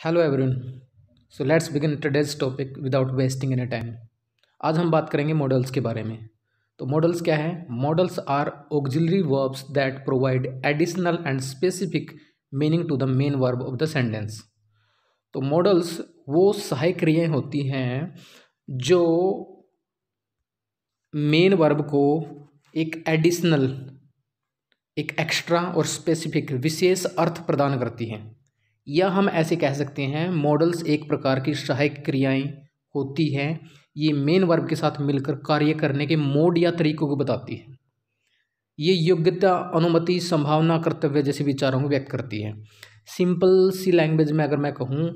Hello everyone so let's begin today's topic without wasting any time आज हम बात करेंगे मॉडल्स के बारे में। तो मॉडल्स क्या है? Models are auxiliary verbs that provide additional and specific meaning to the main verb of the sentence तो मॉडल्स वो सहायक क्रियाएँ होती हैं जो मेन वर्ब को एक एडिशनल एक एक्स्ट्रा और स्पेसिफिक विशेष अर्थ प्रदान करती हैं। या हम ऐसे कह सकते हैं मॉडल्स एक प्रकार की सहायक क्रियाएँ होती हैं। ये मेन वर्ब के साथ मिलकर कार्य करने के मोड या तरीकों को बताती है। ये योग्यता, अनुमति, संभावना, कर्तव्य जैसे विचारों को व्यक्त करती है। सिंपल सी लैंग्वेज में अगर मैं कहूँ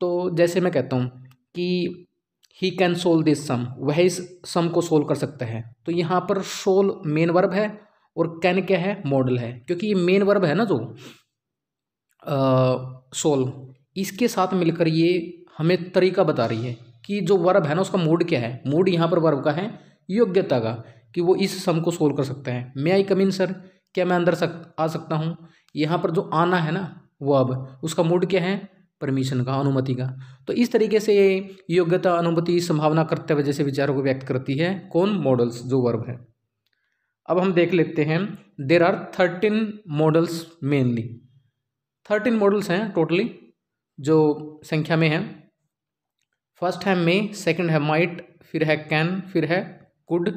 तो जैसे मैं कहता हूँ कि he can solve this sum वह इस सम को सोल्व कर सकता है। तो यहाँ पर सोल मेन वर्ब है और कैन क्या है? मॉडल है। क्योंकि ये मेन वर्ब है ना जो? सोल। इसके साथ मिलकर ये हमें तरीका बता रही है कि जो वर्ब है ना, उसका मूड क्या है? मूड यहाँ पर वर्ब का है, योग्यता का, कि वो इस सम को सोल्व कर सकते हैं। मे आई कमीन सर क्या मैं अंदर सक, आ सकता हूँ? यहाँ पर जो आना है ना, वो अब, उसका मूड क्या है? परमिशन का, अनुमति का। तो इस तरीके से योग्यता, अनुमति, संभावना करते हुए जैसे विचारों को व्यक्त करती है कौन? मॉडल्स जो वर्ब है। अब हम देख लेते हैं there are thirteen models mainly thirteen models हैं टोटली, जो संख्या में हैं। फ़र्स्ट है मे सेकंड है माइट फिर है कैन फिर है कुड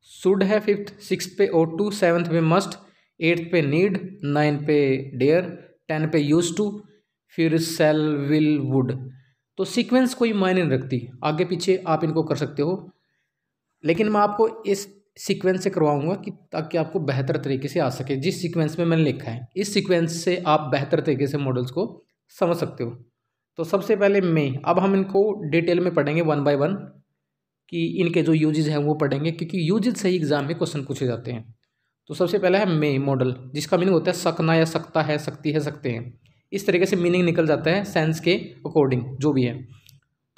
सुड है फिफ्थ सिक्स पे ओ टू सेवन्थ पे मस्ट एट्थ पे नीड नाइन पे डेयर टेन पे यूज़ टू फिर सेल विल वुड तो सीक्वेंस कोई मायने नहीं रखती। आगे पीछे आप इनको कर सकते हो। लेकिन मैं आपको इस सीक्वेंस से करवाऊँगा कि ताकि आपको बेहतर तरीके से आ सके। जिस सीक्वेंस में मैंने लिखा है, इस सीक्वेंस से आप बेहतर तरीके से मॉडल्स को समझ सकते हो। तो सबसे पहले मे, अब हम इनको डिटेल में पढ़ेंगे वन बाय वन कि इनके जो यूजेज हैं वो पढ़ेंगे, क्योंकि यूजेज से ही एग्ज़ाम में क्वेश्चन पूछे जाते हैं। तो सबसे पहला है मे मॉडल जिसका मीनिंग होता है सकना या सकता है, सकती है, सकते हैं। इस तरीके से मीनिंग निकल जाता है सेंस के अकॉर्डिंग जो भी है।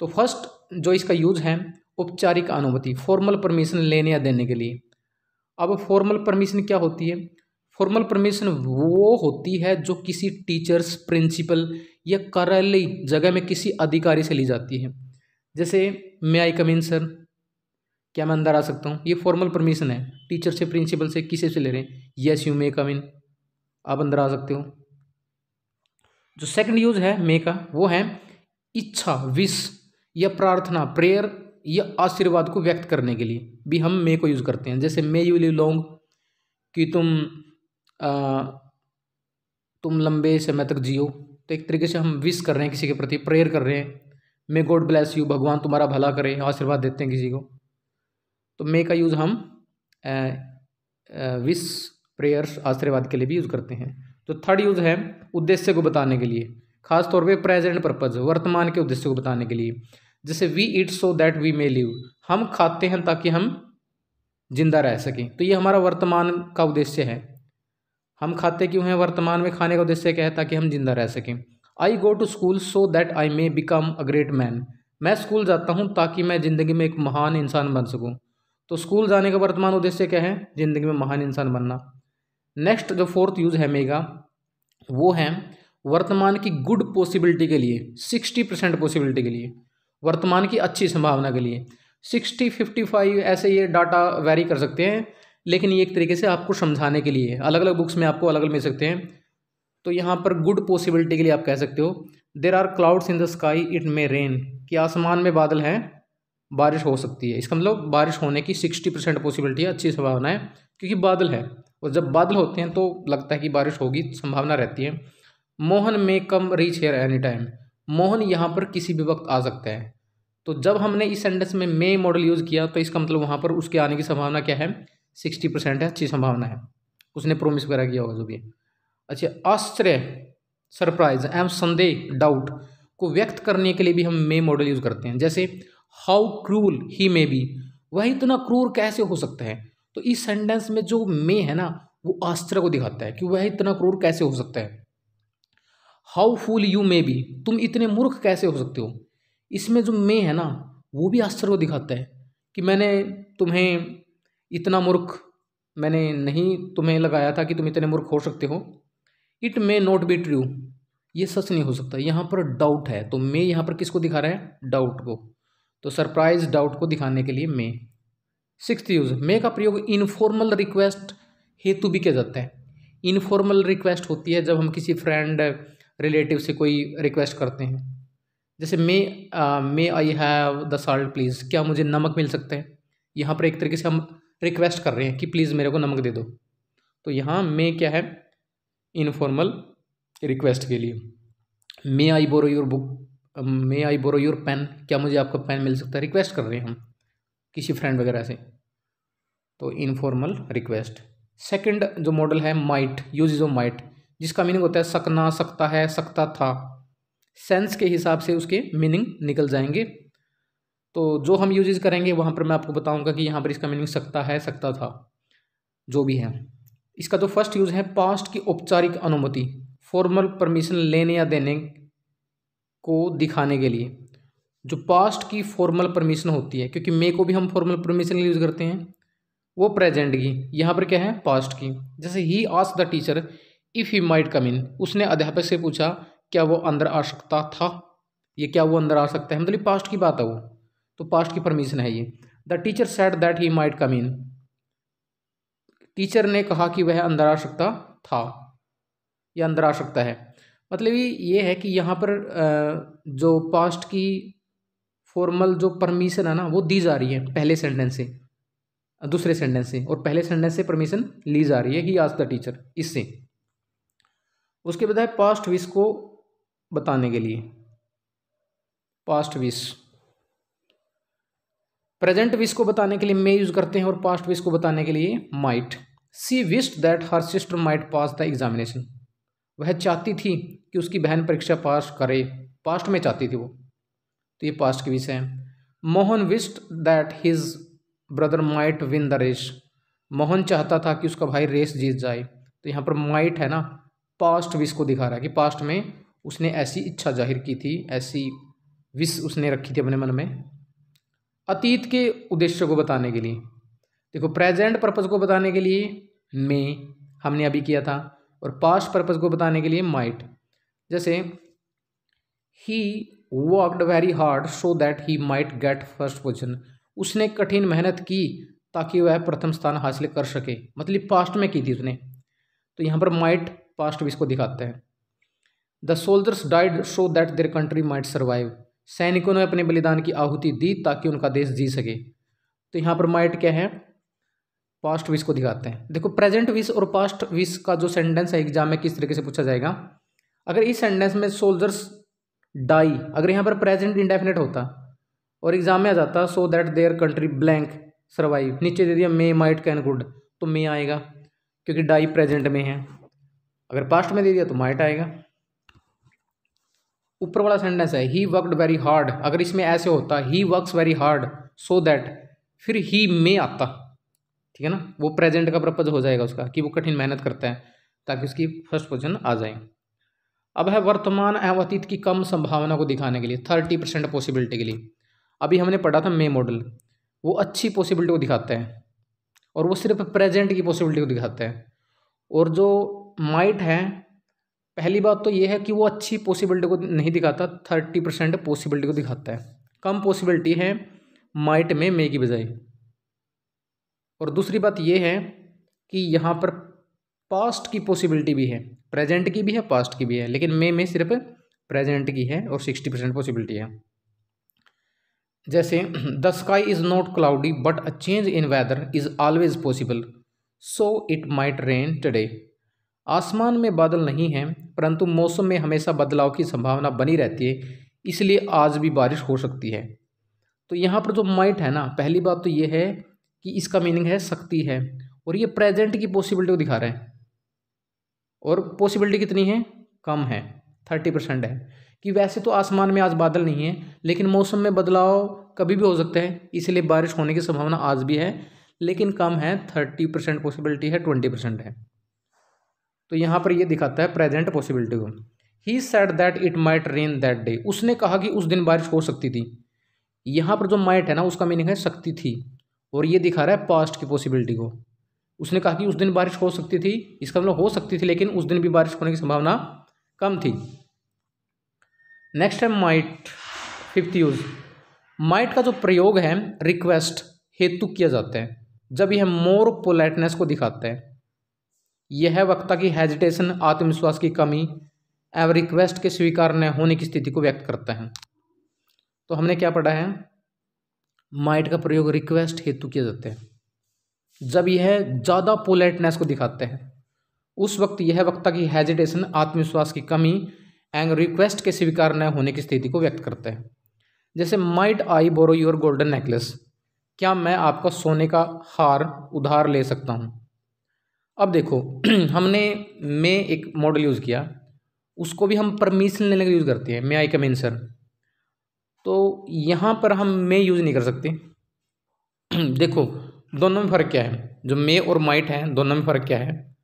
तो फ़र्स्ट जो इसका यूज़ है औपचारिक अनुमति फॉर्मल परमिशन लेने या देने के लिए। अब फॉर्मल परमिशन क्या होती है? फॉर्मल परमिशन वो होती है जो किसी टीचर्स प्रिंसिपल या कार्यालय जगह में किसी अधिकारी से ली जाती है। जैसे मे आई कम इन सर क्या मैं अंदर आ सकता हूँ? ये फॉर्मल परमिशन है। टीचर से प्रिंसिपल से किसी से ले रहे हैं? यस यू मे कम इन आप अंदर आ सकते हो। जो सेकंड यूज़ है मे का, वो है इच्छा विश या प्रार्थना प्रेयर या आशीर्वाद को व्यक्त करने के लिए भी हम मे को यूज़ करते हैं। जैसे मे यू लिव लॉन्ग कि तुम आ, तुम लंबे समय तक जियो। तो एक तरीके से हम विश कर रहे हैं किसी के प्रति प्रेयर कर रहे हैं। मे गॉड ब्लेस यू भगवान तुम्हारा भला करे आशीर्वाद देते हैं किसी को। तो मे का यूज़ हम विश प्रेयर्स आशीर्वाद के लिए भी यूज़ करते हैं। तो थर्ड यूज़ है उद्देश्य को बताने के लिए। खास तौर पे प्रेजेंट पर्पज वर्तमान के उद्देश्य को बताने के लिए। जैसे we eat so that we may live हम खाते हैं ताकि हम ज़िंदा रह सकें। तो ये हमारा वर्तमान का उद्देश्य है। हम खाते क्यों हैं? वर्तमान में खाने का उद्देश्य क्या है? ताकि हम ज़िंदा रह सकें। I go to school so that I may become a great man मैं स्कूल जाता हूँ ताकि मैं ज़िंदगी में एक महान इंसान बन सकूँ। तो स्कूल जाने का वर्तमान उद्देश्य क्या है? ज़िंदगी में महान इंसान बनना। नेक्स्ट जो फोर्थ यूज़ है मेगा, वो है वर्तमान की गुड पॉसिबिलिटी के लिए सिक्सटी परसेंट पॉसिबिलिटी के लिए। वर्तमान की अच्छी संभावना के लिए। सिक्सटी, फिफ्टी फाइव ऐसे ये डाटा वेरी कर सकते हैं, लेकिन ये एक तरीके से आपको समझाने के लिए अलग अलग बुक्स में आपको अलग अलग मिल सकते हैं। तो यहाँ पर गुड पॉसिबिलिटी के लिए आप कह सकते हो there are clouds in the sky it may rain कि आसमान में बादल हैं, बारिश हो सकती है। इसका मतलब बारिश होने की सिक्सटी परसेंट पॉसिबिलिटी है, अच्छी संभावना है, क्योंकि बादल है। और जब बादल होते हैं तो लगता है कि बारिश होगी, संभावना रहती है। Mohan may come reach here any time Mohan यहाँ पर किसी भी वक्त आ सकता है। तो जब हमने इस सेंटेंस में मे मॉडल यूज़ किया तो इसका मतलब वहाँ पर उसके आने की संभावना क्या है? सिक्सटी परसेंट है, अच्छी संभावना है। उसने प्रोमिस वगैरह किया होगा जो भी अच्छा आश्चर्य सरप्राइज़ एम संदेह डाउट को व्यक्त करने के लिए भी हम मे मॉडल यूज़ करते हैं। जैसे how cruel he may be वह इतना क्रूर कैसे हो सकता है? तो इस सेंटेंस में जो मे है ना, वो आश्चर्य को दिखाता है कि वह इतना क्रूर कैसे हो सकता है? How fool you may be तुम इतने मूर्ख कैसे हो सकते हो? इसमें जो मैं है ना, वो भी आश्चर्य को दिखाता है कि मैंने तुम्हें इतना मूर्ख, मैंने नहीं तुम्हें लगाया था कि तुम इतने मूर्ख हो सकते हो। It may not be true ये सच नहीं हो सकता। यहाँ पर डाउट है। तो मे यहाँ पर किसको दिखा रहा है? डाउट को। तो सरप्राइज़ डाउट को दिखाने के लिए मे। सिक्स यूज़ मे का प्रयोग इनफॉर्मल रिक्वेस्ट हेतु भी किया जाता है। इनफॉर्मल रिक्वेस्ट होती है जब हम किसी फ्रेंड रिलेटिव से कोई रिक्वेस्ट करते हैं। जैसे may may I have the salt please क्या मुझे नमक मिल सकता है? यहाँ पर एक तरीके से हम रिक्वेस्ट कर रहे हैं कि प्लीज़ मेरे को नमक दे दो। तो यहाँ मे क्या है? इनफॉर्मल रिक्वेस्ट के लिए। May I borrow your book may I borrow your pen क्या मुझे आपका पेन मिल सकता है? रिक्वेस्ट कर रहे हैं हम, किसी फ्रेंड वगैरह से। तो इनफॉर्मल रिक्वेस्ट सेकंड जो मॉडल है माइट यूज़ ऑफ़ माइट जिसका मीनिंग होता है सकना, सकता है, सकता था। सेंस के हिसाब से उसके मीनिंग निकल जाएँगे। तो जो हम यूजेज करेंगे, वहाँ पर मैं आपको बताऊँगा कि यहाँ पर इसका मीनिंग सकता है, सकता था, जो भी है। इसका जो फ़र्स्ट यूज़ है पास्ट की औपचारिक अनुमति फॉर्मल परमिशन लेने या देने को दिखाने के लिए। जो पास्ट की फॉर्मल परमिशन होती है, क्योंकि मे को भी हम फॉर्मल परमिशन यूज़ करते हैं, वो प्रेजेंट की, यहाँ पर क्या है? पास्ट की। जैसे he us the teacher if he might come in उसने अध्यापक से पूछा क्या वो अंदर आ सकता था? ये क्या वो अंदर आ सकता है? मतलब पास्ट की बात है वो। तो पास्ट की परमिशन है ये। The teacher said that he might come in teacher ने कहा कि वह अंदर आ सकता था। या अंदर आ सकता है। मतलब ये है कि यहाँ पर जो पास्ट की फॉर्मल जो परमिशन है ना, वो दी जा रही है पहले सेंटेंस से। दूसरे सेंटेंस से। और पहले सेंटेंस से परमिशन ली जा रही है। ही आज द टीचर इससे। उसके है पास्ट विश को बताने के लिए। पास्ट विश प्रेजेंट विश को बताने के लिए मे यूज़ करते हैं और पास्ट विश को बताने के लिए might she wished that her sister might pass the examination वह चाहती थी कि उसकी बहन परीक्षा पास करे। पास्ट में चाहती थी वो। तो ये पास्ट की विषय है। Mohan wished that his brother might win the race Mohan चाहता था कि उसका भाई रेस जीत जाए। तो यहाँ पर माइट है ना पास्ट विश को दिखा रहा है कि पास्ट में उसने ऐसी इच्छा ज़ाहिर की थी, ऐसी विश उसने रखी थी अपने मन में, अतीत के उद्देश्य को बताने के लिए। देखो प्रेजेंट पर्पज़ को बताने के लिए मे हमने अभी किया था और पास्ट पर्पज़ को बताने के लिए माइट जैसे he worked very hard so that he might get first position उसने कठिन मेहनत की ताकि वह प्रथम स्थान हासिल कर सके मतलब पास्ट में की थी उसने। तो यहाँ पर माइट पास्ट भी इसको दिखाते हैं। The soldiers died so that their country might survive सैनिकों ने अपने बलिदान की आहुति दी ताकि उनका देश जी सके। तो यहाँ पर माइट क्या है? पास्ट विश को दिखाते हैं। देखो प्रेजेंट विश और पास्ट विश का जो सेंटेंस है एग्ज़ाम में किस तरीके से पूछा जाएगा? अगर इस सेंटेंस में सोल्जर्स डाई अगर यहाँ पर प्रेजेंट इंडेफिनेट होता और एग्ज़ाम में आ जाता so that their country blank survive नीचे दे दिया मे माइट कैन गुड तो मे आएगा, क्योंकि डाई प्रेजेंट में है। अगर पास्ट में दे दिया तो माइट आएगा। ऊपर वाला सेंटेंस है ही वर्कड वेरी हार्ड अगर इसमें ऐसे होता he works very hard so that फिर ही मे आता। ठीक है ना? वो प्रेजेंट का पर्पज हो जाएगा उसका, कि वो कठिन मेहनत करता है, ताकि उसकी फ़र्स्ट पोजिशन आ जाए। अब है वर्तमान एवं अतीत की कम संभावना को दिखाने के लिए थर्टी परसेंट पॉसिबिलिटी के लिए। अभी हमने पढ़ा था मे मॉडल वो अच्छी पॉसिबिलिटी को दिखाता है, और वो सिर्फ़ प्रेजेंट की पॉसिबिलिटी को दिखाता है। और जो माइट है पहली बात तो ये है कि वो अच्छी पॉसिबिलिटी को नहीं दिखाता थर्टी परसेंट पॉसिबिलिटी को दिखाता है। कम पॉसिबिलिटी है माइट में मे की बजाय। और दूसरी बात ये है कि यहाँ पर पास्ट की पॉसिबिलिटी भी है प्रेजेंट की भी है पास्ट की भी है, लेकिन मे में सिर्फ़ प्रेजेंट की है और सिक्सटी परसेंट पॉसिबिलिटी है। जैसे the sky is not cloudy but a change in weather is always possible so it might rain today आसमान में बादल नहीं हैं, परंतु मौसम में हमेशा बदलाव की संभावना बनी रहती है, इसलिए आज भी बारिश हो सकती है। तो यहाँ पर जो माइट है ना, पहली बात तो ये है कि इसका मीनिंग है सकती है, और ये प्रेजेंट की पॉसिबिलिटी को दिखा रहे हैं। और पॉसिबिलिटी कितनी है? कम है, थर्टी परसेंट है। कि वैसे तो आसमान में आज बादल नहीं है, लेकिन मौसम में बदलाव कभी भी हो सकता है, इसलिए बारिश होने की संभावना आज भी है, लेकिन कम है, थर्टी परसेंट पॉसिबिलिटी है, ट्वेंटी परसेंट है। तो यहाँ पर ये दिखाता है प्रेजेंट पॉसिबिलिटी को। He said that it might rain that day उसने कहा कि उस दिन बारिश हो सकती थी। यहाँ पर जो माइट है ना, उसका मीनिंग है सकती थी। और ये दिखा रहा है पास्ट की पॉसिबिलिटी को। उसने कहा कि उस दिन बारिश हो सकती थी, इसका मतलब हो सकती थी, लेकिन उस दिन भी बारिश होने की संभावना कम थी। नेक्स्ट है माइट फिफ्थ यूज़ माइट का जो प्रयोग है रिक्वेस्ट हेतु किया जाता है। जब यह मोर पोलाइटनेस को दिखाता है। यह वक्ता की हेजिटेशन आत्मविश्वास की कमी, एवं रिक्वेस्ट के स्वीकार न होने की स्थिति को व्यक्त करता है। तो हमने क्या पढ़ा है? माइट का प्रयोग रिक्वेस्ट हेतु किया जाता है। जब यह ज़्यादा पोलाइटनेस को दिखाते हैं, उस वक्त यह वक्ता की हेजिटेशन आत्मविश्वास की कमी एंड रिक्वेस्ट के स्वीकार न होने की स्थिति को व्यक्त करते हैं। जैसे might I borrow your golden necklace क्या मैं आपका सोने का हार, उधार ले सकता हूँ? अब देखो, हमने मे एक मॉडल यूज़ किया। उसको भी हम परमिशन लेने का यूज़ करते हैं मे आई कम इन सर तो यहाँ पर हम मे यूज़ नहीं कर सकते। देखो, दोनों में फ़र्क क्या है? जो मे और माइट है, दोनों में फ़र्क क्या है?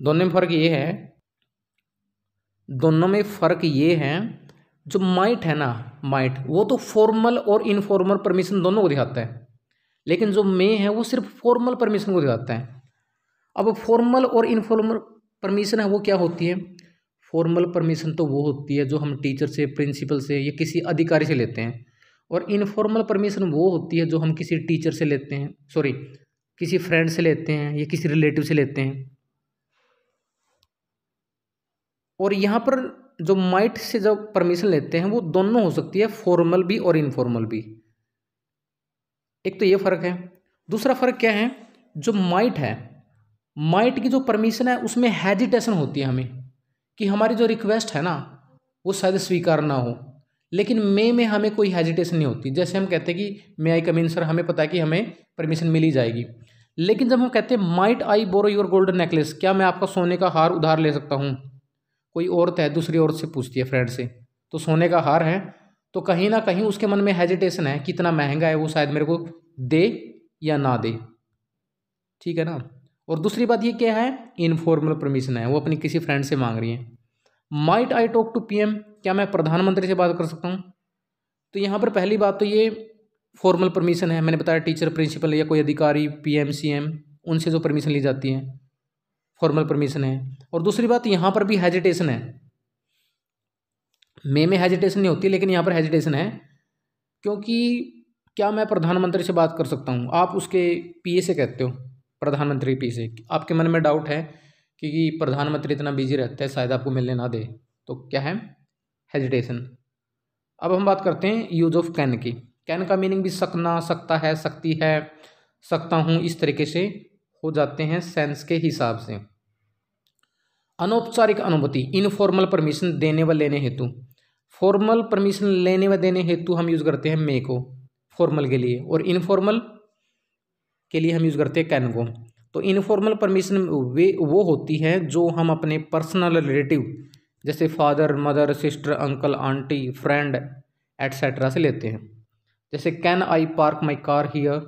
दोनों में फ़र्क ये है, दोनों में फ़र्क ये है, जो माइट है ना माइट वो तो फॉर्मल और इनफॉर्मल परमिशन दोनों को दिखाता है। लेकिन जो मे है, वो सिर्फ़ फॉर्मल परमिशन को दिखाता है। अब फॉर्मल और इनफॉर्मल परमिशन है, वो क्या होती है? फॉर्मल परमिशन तो वो होती है जो हम टीचर से प्रिंसिपल से या किसी अधिकारी से लेते हैं। और इनफॉर्मल परमिशन वो होती है जो हम किसी टीचर से लेते हैं सॉरी किसी फ्रेंड से लेते हैं या किसी रिलेटिव से लेते हैं। और यहाँ पर जो माइट से जब परमिशन लेते हैं, वो दोनों हो सकती है फॉर्मल भी और इनफॉर्मल भी। एक तो ये फ़र्क है। दूसरा फ़र्क क्या है? जो माइट है माइट की जो परमिशन है, उसमें हेजिटेशन होती है हमें कि हमारी जो रिक्वेस्ट है ना, वो शायद स्वीकार ना हो। लेकिन मे में हमें कोई हेजिटेशन नहीं होती। जैसे हम कहते हैं कि मे आई कमीन सर हमें पता है कि हमें परमिशन मिल ही जाएगी। लेकिन जब हम कहते हैं might I borrow your golden necklace क्या मैं आपका सोने का हार उधार ले सकता हूँ? कोई औरत है, दूसरी औरत से पूछती है फ्रेंड से। तो सोने का हार है? तो कहीं ना कहीं उसके मन में हेजिटेशन है, कितना महँगा है, वो शायद मेरे को दे या ना दे। ठीक है ना? और दूसरी बात ये क्या है? इनफॉर्मल परमिशन है। वो अपनी किसी फ्रेंड से मांग रही है। Might I talk to PM क्या मैं प्रधानमंत्री से बात कर सकता हूँ? तो यहाँ पर पहली बात तो ये फॉर्मल परमिशन है। मैंने बताया टीचर प्रिंसिपल या कोई अधिकारी पीएम सीएम उनसे जो परमिशन ली जाती है। फॉर्मल परमिशन है। और दूसरी बात, यहाँ पर भी हेजिटेशन है। मे में हेजिटेशन नहीं होती, लेकिन यहाँ पर हेजिटेशन है। क्योंकि क्या मैं प्रधानमंत्री से बात कर सकता हूँ? आप उसके पीए से कहते हो। प्रधानमंत्री पी से। आपके मन में डाउट है कि प्रधानमंत्री इतना बिज़ी रहता है, शायद आपको मिलने ना दे तो क्या है? हेजिटेशन अब हम बात करते हैं यूज़ ऑफ़ कैन की। कैन का मीनिंग भी सकना, सकता है, सकती है, सकता हूँ, इस तरीके से हो जाते हैं सेंस के हिसाब से। अनौपचारिक अनुमति इनफॉर्मल परमिशन देने व लेने हेतु। फॉर्मल परमिशन लेने व देने हेतु हम यूज़ करते हैं मे को फॉर्मल के लिए। और इनफॉर्मल के लिए हम यूज़ करते हैं कैन को तो इनफॉर्मल परमिशन वे, वो होती है जो हम अपने पर्सनल रिलेटिव जैसे father mother sister uncle aunty friend etcetera से लेते हैं। जैसे can I park my car here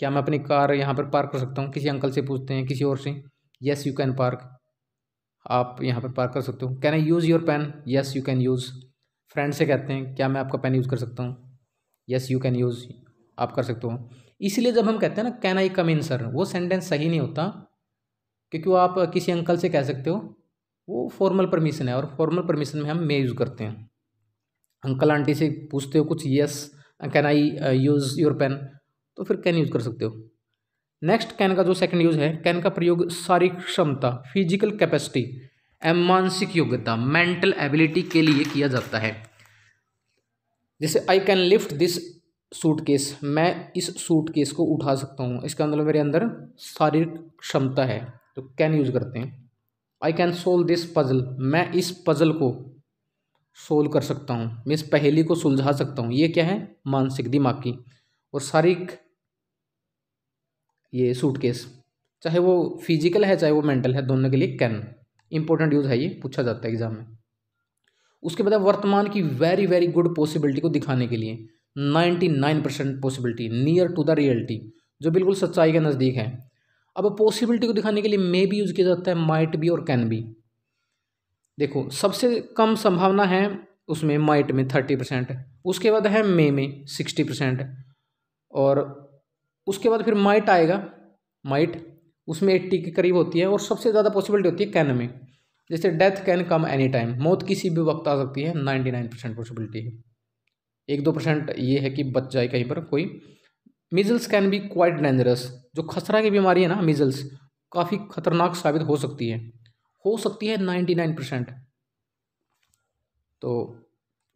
क्या मैं अपनी कार यहाँ पर पार्क कर सकता हूँ? किसी अंकल से पूछते हैं, किसी और से येस यू कैन पार्क आप यहाँ पर पार्क कर सकते हो। Can I use your pen yes you can use friend से कहते हैं, क्या मैं आपका पेन यूज़ कर सकता हूँ? येस यू कैन यूज़ आप कर सकते हो। इसलिए जब हम कहते हैं ना can I come in sir वो सेंटेंस सही नहीं होता, क्योंकि वो आप किसी अंकल से कह सकते हो, वो फॉर्मल परमिशन है और फॉर्मल परमिशन में हम मे यूज़ करते हैं। अंकल आंटी से पूछते हो कुछ yes can I use your pen तो फिर कैन यूज़ कर सकते हो। नेक्स्ट कैन का जो सेकंड यूज़ है कैन का प्रयोग शारीरिक क्षमता फ़िज़िकल कैपेसिटी एवं मानसिक योग्यता मेंटल एबिलिटी के लिए किया जाता है। जैसे I can lift this suitcase मैं इस सूटकेस को उठा सकता हूँ। इसका मतलब मेरे अंदर शारीरिक क्षमता है। तो कैन यूज़ करते हैं। I can solve this puzzle मैं इस पजल को सोल्व कर सकता हूँ। मैं इस पहेली को सुलझा सकता हूँ। ये क्या है? मानसिक दिमाग की। और शारीरिक ये सूटकेस चाहे वो फ़िज़िकल है, चाहे वो मेंटल है, दोनों के लिए कैन इंपॉर्टेंट यूज़ है ये, पूछा जाता है एग्ज़ाम में। उसके बाद वर्तमान की वेरी वेरी गुड पॉसिबिलिटी को दिखाने के लिए। Ninety nine percent possibility near to the reality जो बिल्कुल सच्चाई के नज़दीक है। अब पॉसिबिलिटी को दिखाने के लिए मे भी यूज़ किया जाता है माइट भी और कैन भी देखो, सबसे कम संभावना है उसमें माइट में थर्टी परसेंट, उसके बाद है मे में सिक्सटी परसेंट, और उसके बाद फिर माइट आएगा माइट उसमें एट्टी के करीब होती है, और सबसे ज़्यादा पॉसिबिलिटी होती है कैन में। जैसे death can come any time मौत किसी भी वक्त आ सकती है, नाइन्टी नाइन परसेंट पॉसिबिलिटी है। एक दो परसेंट ये है कि बच जाए कहीं पर कोई। Measles can be quite dangerous जो खसरा की बीमारी है ना मिजल्स काफ़ी खतरनाक साबित हो सकती है। हो सकती है नाइन्टी नाइन परसेंट तो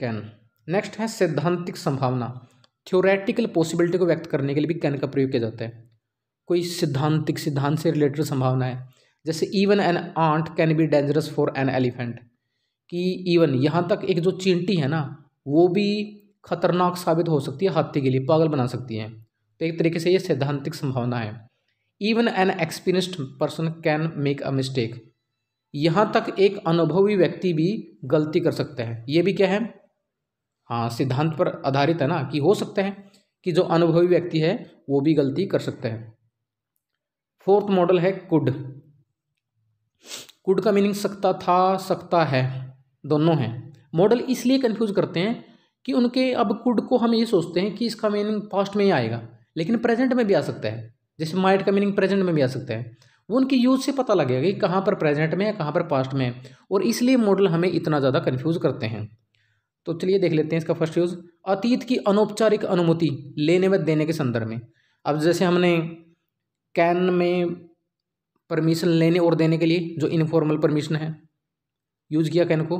कैन नेक्स्ट है सैद्धांतिक संभावना। थ्योरेटिकल पॉसिबिलिटी को व्यक्त करने के लिए भी कैन का प्रयोग किया जाता है। कोई सिद्धांतिक, सिद्धांत से रिलेटेड संभावना है, जैसे even an ant can be dangerous for an elephant कि इवन यहाँ तक एक जो चींटी है ना, वो भी खतरनाक साबित हो सकती है, हाथी के लिए पागल बना सकती है। तो एक तरीके से ये सैद्धांतिक संभावना है। Even an experienced person can make a mistake यहाँ तक एक अनुभवी व्यक्ति भी गलती कर सकता है। ये भी क्या है? हाँ सिद्धांत पर आधारित है ना कि हो सकता है कि जो अनुभवी व्यक्ति है, वो भी गलती कर सकता है। फोर्थ मॉडल है कुड। कुड का मीनिंग सकता था, सकता है। दोनों हैं। मॉडल इसलिए कंफ्यूज करते हैं कि उनके अब कुड को हम ये सोचते हैं कि इसका मीनिंग पास्ट में ही आएगा, लेकिन प्रेजेंट में भी आ सकता है। जैसे माइट का मीनिंग प्रेजेंट में भी आ सकता है। वो उनकी यूज़ से पता लगेगा कि कहाँ पर प्रेजेंट में है, कहाँ पर पास्ट में है, और इसलिए मॉडल हमें इतना ज़्यादा कन्फ्यूज़ करते हैं। तो चलिए देख लेते हैं इसका फ़र्स्ट यूज़ अतीत की अनौपचारिक अनुमति लेने व देने के संदर्भ में। अब जैसे हमने कैन में परमिशन लेने और देने के लिए, जो इनफॉर्मल परमिशन है यूज़ किया कैन को।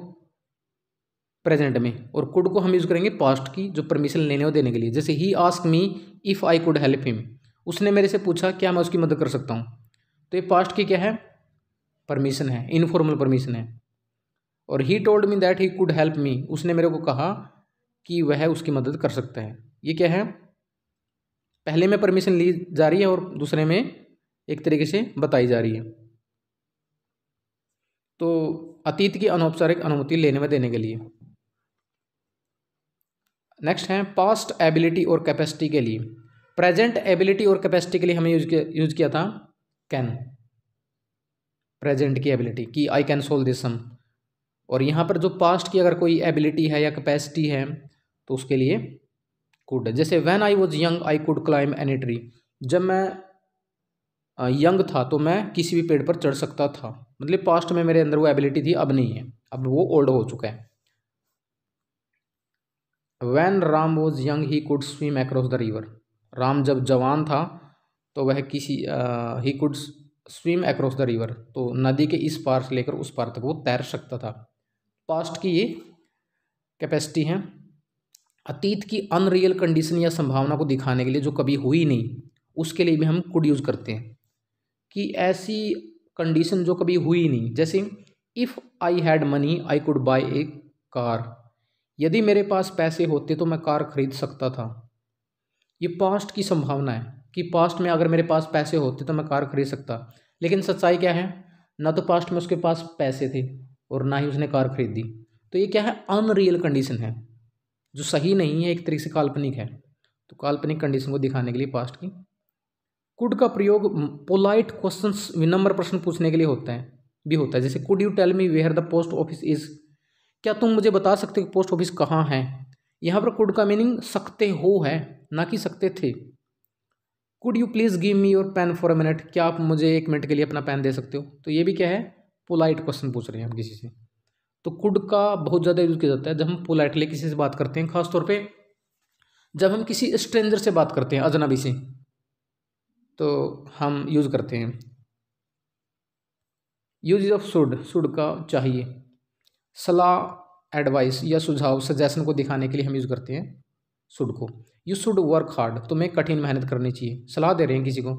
प्रेजेंट में और कुड को हम यूज़ करेंगे पास्ट की जो परमिशन लेने और देने के लिए। जैसे he asked me if I could help him उसने मेरे से पूछा, क्या मैं उसकी मदद कर सकता हूँ? तो ये पास्ट की क्या है? परमिशन है इनफॉर्मल परमिशन है। और he told me that he could help me उसने मेरे को कहा कि वह उसकी मदद कर सकता है। ये क्या है? पहले में परमिशन ली जा रही है और दूसरे में एक तरीके से बताई जा रही है। तो अतीत की अनौपचारिक अनुमति लेने में देने के लिए। नेक्स्ट है पास्ट एबिलिटी और कैपेसिटी के लिए। प्रेजेंट एबिलिटी और कैपेसिटी के लिए हमें यूज़ यूज़ किया था कैन प्रेजेंट की एबिलिटी कि I can solve this sum और यहाँ पर जो पास्ट की अगर कोई एबिलिटी है या कैपेसिटी है तो उसके लिए कुड जैसे when I was young I could climb any tree जब मैं यंग था तो मैं किसी भी पेड़ पर चढ़ सकता था। मतलब पास्ट में मेरे अंदर वो एबिलिटी थी, अब नहीं है। अब वो ओल्ड हो चुका है। When Ram was young he could swim across the river Ram जब जवान था तो वह किसी he could swim across the river तो नदी के इस पार से लेकर उस पार तक वो तैर सकता था। पास्ट की ये कैपेसिटी है, अतीत की अनरियल कंडीशन या संभावना को दिखाने के लिए जो कभी हुई नहीं, उसके लिए भी हम कुड यूज़ करते हैं। कि ऐसी कंडीशन जो कभी हुई नहीं, जैसे if I had money I could buy a car यदि मेरे पास पैसे होते तो मैं कार खरीद सकता था। ये पास्ट की संभावना है कि पास्ट में अगर मेरे पास पैसे होते तो मैं कार खरीद सकता। लेकिन सच्चाई क्या है? ना तो पास्ट में उसके पास पैसे थे और ना ही उसने कार खरीदी। तो ये क्या है? अनरियल कंडीशन है, जो सही नहीं है, एक तरीके से काल्पनिक है। तो काल्पनिक कंडीशन को दिखाने के लिए पास्ट की। कुड का प्रयोग पोलाइट क्वेश्चन विनम्र प्रश्न पूछने के लिए होता है, भी होता है। जैसे could you tell me where the post office is क्या तुम मुझे बता सकते हो पोस्ट ऑफ़िस कहाँ है? यहाँ पर कुड का मीनिंग सकते हो है, ना कि सकते थे। Could you please give me your pen for a minute क्या आप मुझे एक मिनट के लिए अपना पेन दे सकते हो? तो ये भी क्या है? पोलाइट क्वेश्चन पूछ रहे हैं हम किसी से। तो कुड का बहुत ज़्यादा यूज़ किया जाता है जब हम पोलाइटली किसी से बात करते हैं, खासतौर पर जब हम किसी स्ट्रेंजर से बात करते हैं, अजनबी से। तो हम यूज़ करते हैं। यूज़ ऑफ़ सुड सुड का चाहिए। सलाह एडवाइस या सुझाव सजेशन को दिखाने के लिए हम यूज़ करते हैं शुड को। यू शुड वर्क हार्ड तुम्हें कठिन मेहनत करनी चाहिए। सलाह दे रहे हैं किसी को।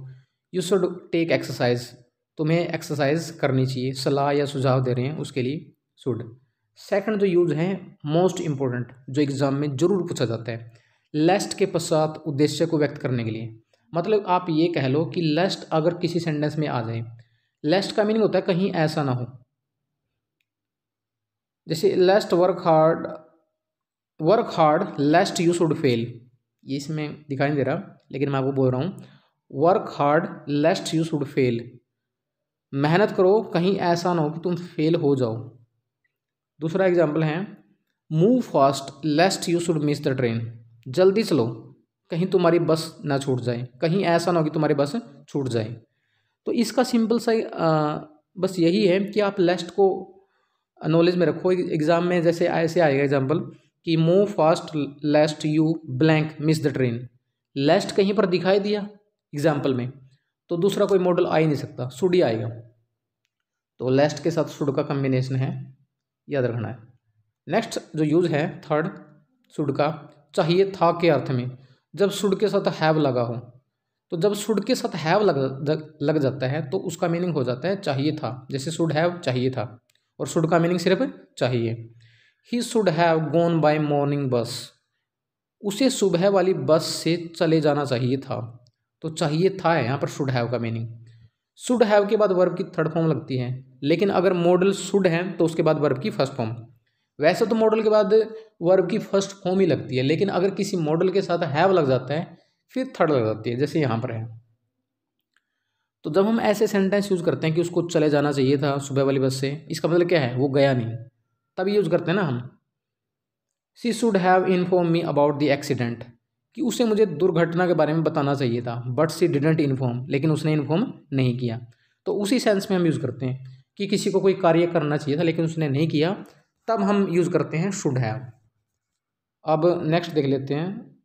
यू शुड टेक एक्सरसाइज तुम्हें एक्सरसाइज करनी चाहिए। सलाह या सुझाव दे रहे हैं उसके लिए शुड। सेकंड जो यूज़ है मोस्ट इंपॉर्टेंट जो एग्ज़ाम में ज़रूर पूछा जाता है लेस्ट के पश्चात उद्देश्य को व्यक्त करने के लिए। मतलब आप ये कह लो कि लेस्ट अगर किसी सेंटेंस में आ जाए लेस्ट का मीनिंग होता है कहीं ऐसा ना हो। जैसे lest work hard work hard lest you should fail ये इसमें दिखाई नहीं दे रहा, लेकिन मैं आपको बोल रहा हूँ work hard lest you should fail मेहनत करो, कहीं ऐसा ना हो कि तुम फेल हो जाओ। दूसरा एग्ज़ाम्पल है move fast lest you should miss the train जल्दी चलो, कहीं तुम्हारी बस ना छूट जाए। कहीं ऐसा ना हो कि तुम्हारी बस छूट जाए। तो इसका सिंपल सा बस यही है कि आप लेस्ट को नॉलेज में रखो। एग्ज़ाम में जैसे ऐसे आएगा एग्ज़ाम्पल कि move fast lest you blank miss the train lest कहीं पर दिखाई दिया एग्ज़ाम्पल में तो दूसरा कोई मॉडल आ ही नहीं सकता सुड ही आएगा। तो लेस्ट के साथ सुड का कम्बिनेशन है, याद रखना है। नेक्स्ट जो यूज़ है थर्ड सुड का, चाहिए था के अर्थ में, जब सुड के साथ हैव लगा हो तो जब सुड के साथ हैव लग लग जाता है तो उसका मीनिंग हो जाता है चाहिए था। जैसे सुड हैव चाहिए था। और शुड का मीनिंग सिर्फ़ चाहिए। He should have gone by morning बस उसे सुबह वाली बस से चले जाना चाहिए था। तो चाहिए था यहाँ पर शुड हैव का मीनिंग शुड हैव के बाद वर्ब की थर्ड फॉर्म लगती है। लेकिन अगर मॉडल शुड है तो उसके बाद वर्ब की फ़र्स्ट फॉर्म वैसे तो मॉडल के बाद वर्ब की फ़र्स्ट फॉर्म ही लगती है, लेकिन अगर किसी मॉडल के साथ हैव लग जाता है, फिर थर्ड लग जाती है, जैसे यहाँ पर है। तो जब हम ऐसे सेंटेंस यूज़ करते हैं कि उसको चले जाना चाहिए था सुबह वाली बस से, इसका मतलब क्या है? वो गया नहीं। तब यूज़ करते हैं ना हम। She should have informed me about the accident कि उसे मुझे दुर्घटना के बारे में बताना चाहिए था बट सी डिडेंट इन्फॉर्म लेकिन उसने इन्फॉर्म नहीं किया। तो उसी सेंस में हम यूज़ करते हैं कि किसी को कोई कार्य करना चाहिए था, लेकिन उसने नहीं किया। तब हम यूज़ करते हैं शुड हैव अब नेक्स्ट देख लेते हैं।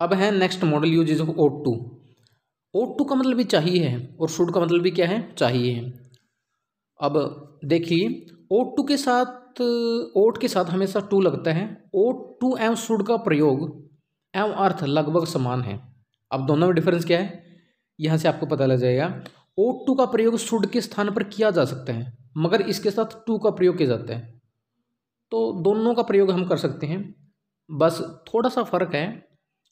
अब है next modal use is ought to ought to का मतलब भी चाहिए है और शुड का मतलब भी क्या है? चाहिए है। अब देखिए ओट टू के साथ ओट के साथ हमेशा टू लगता है। ओट टू एवं शुड का प्रयोग एवं अर्थ लगभग समान है। अब दोनों में डिफरेंस क्या है? यहाँ से आपको पता लग जाएगा। ओट टू का प्रयोग शुड के स्थान पर किया जा सकता है, मगर इसके साथ टू का प्रयोग किया जाता है। तो दोनों का प्रयोग हम कर सकते हैं। बस थोड़ा सा फ़र्क है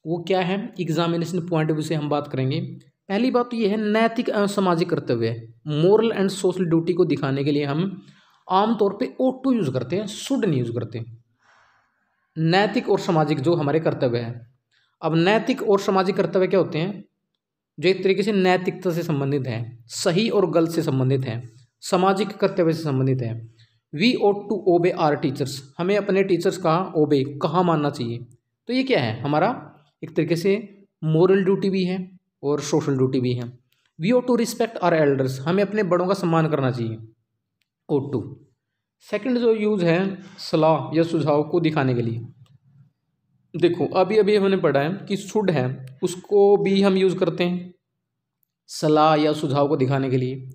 वो क्या है? एग्जामिनेशन पॉइंट ऑफ़ व्यू से हम बात करेंगे। पहली बात तो ये है, नैतिक एवं सामाजिक कर्तव्य। मॉरल एंड सोशल ड्यूटी को दिखाने के लिए हम आमतौर पे ओ टू यूज़ करते हैं शुड नहीं यूज़ करते। नैतिक और सामाजिक जो हमारे कर्तव्य है। अब नैतिक और सामाजिक कर्तव्य क्या होते हैं? जो एक तरीके से नैतिकता से संबंधित हैं, सही और गलत से संबंधित हैं, सामाजिक कर्तव्य से संबंधित है। We ought to obey our teachers हमें अपने टीचर्स का ओबे कहाँ मानना चाहिए? तो ये क्या है? हमारा एक तरीके से मोरल ड्यूटी भी है और सोशल ड्यूटी भी है। We ought to respect our elders हमें अपने बड़ों का सम्मान करना चाहिए। ओ टू सेकेंड जो यूज़ है, सलाह या सुझाव को दिखाने के लिए। देखो अभी अभी हमने पढ़ा है कि शुड है, उसको भी हम यूज़ करते हैं। सलाह या सुझाव को दिखाने के लिए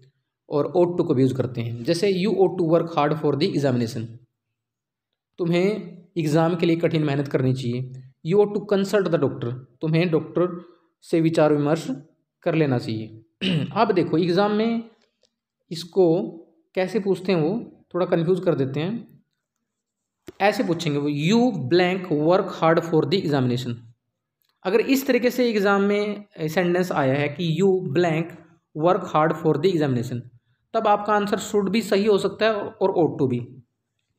और ओ टू को भी यूज़ करते हैं। जैसे you ought to work hard for the examination तुम्हें एग्ज़ाम के लिए कठिन मेहनत करनी चाहिए। You to consult the doctor तुम्हें डॉक्टर से विचार विमर्श कर लेना चाहिए। अब देखो एग्ज़ाम में इसको कैसे पूछते हैं वो, थोड़ा कन्फ्यूज़ कर देते हैं। ऐसे पूछेंगे वो you blank work hard for the examination अगर इस तरीके से एग्ज़ाम में सेंटेंस आया है कि you blank work hard for the examination तब आपका आंसर शुड भी सही हो सकता है और ओट टू भी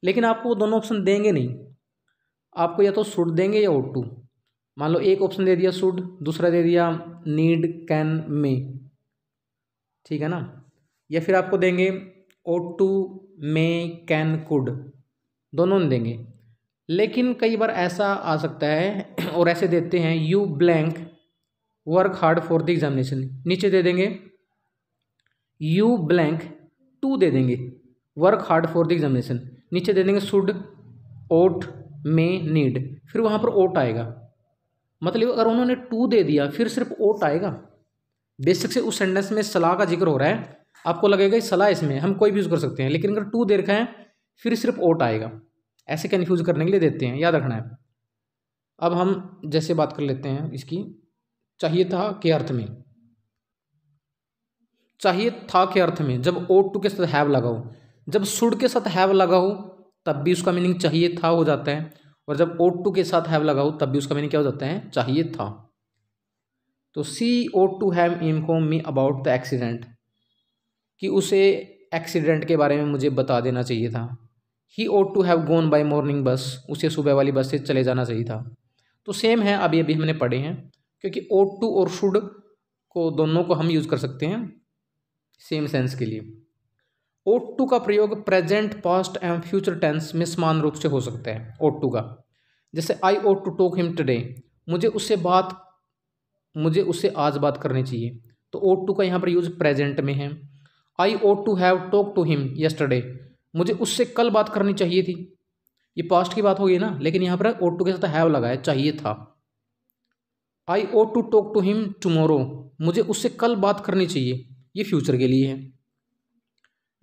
लेकिन आपको वो दोनों ऑप्शन देंगे नहीं। आपको या तो शुड देंगे या ओट टू। मान लो एक ऑप्शन दे दिया शुड, दूसरा दे दिया नीड, कैन, मे। ठीक है ना? या फिर आपको देंगे ought to, may, can, could. दोनों देंगे। लेकिन कई बार ऐसा आ सकता है और ऐसे देते हैं you blank work hard for the examination नीचे दे देंगे यू ब्लैंक टू दे देंगे work hard for the examination नीचे दे देंगे शुड ओट मे नीड, फिर वहाँ पर ओट आएगा। मतलब अगर उन्होंने टू दे दिया, फिर सिर्फ़ ओट आएगा। बेसिक से उस सेंटेंस में सलाह का ज़िक्र हो रहा है। आपको लगेगा सलाह इसमें, हम कोई भी यूज़ कर सकते हैं, लेकिन अगर टू दे रखा है, फिर सिर्फ़ ओट आएगा। ऐसे कन्फ्यूज़ करने के लिए देते हैं, याद रखना है। अब हम जैसे बात कर लेते हैं इसकी। चाहिए था के अर्थ में। चाहिए था के अर्थ में, जब ओ टू के साथ हैव लगाओ, जब सुड के साथ हैव लगाओ तब भी उसका मीनिंग चाहिए था हो जाता है। और जब ओ टू के साथ हैव लगाओ, तब भी उसका मीनिंग क्या हो जाता है? चाहिए था। तो she ought to have inform me about the accident कि उसे एक्सीडेंट के बारे में मुझे बता देना चाहिए था। He ought to have gone by morning bus उसे सुबह वाली बस से चले जाना चाहिए था। तो सेम है, अभी अभी हमने पढ़े हैं। क्योंकि ओ टू और शुड को दोनों को हम यूज़ कर सकते हैं। सेम सेंस के लिए। ओट टू का प्रयोग प्रेजेंट पास्ट एवं फ्यूचर टेंस में समान रूप से हो सकता है ओट टू का। जैसे I ought to talk him today मुझे उससे बात, मुझे उससे आज बात करनी चाहिए। तो ओट टू का यहाँ पर यूज़ प्रेजेंट में है। I ought to have talk to him yesterday मुझे उससे कल बात करनी चाहिए थी। ये पास्ट की बात होगी ना, लेकिन यहाँ पर ओट टू के साथ हैव लगा है, चाहिए था। I ought to talk to him tomorrow मुझे उससे कल बात करनी चाहिए। ये फ्यूचर के लिए है।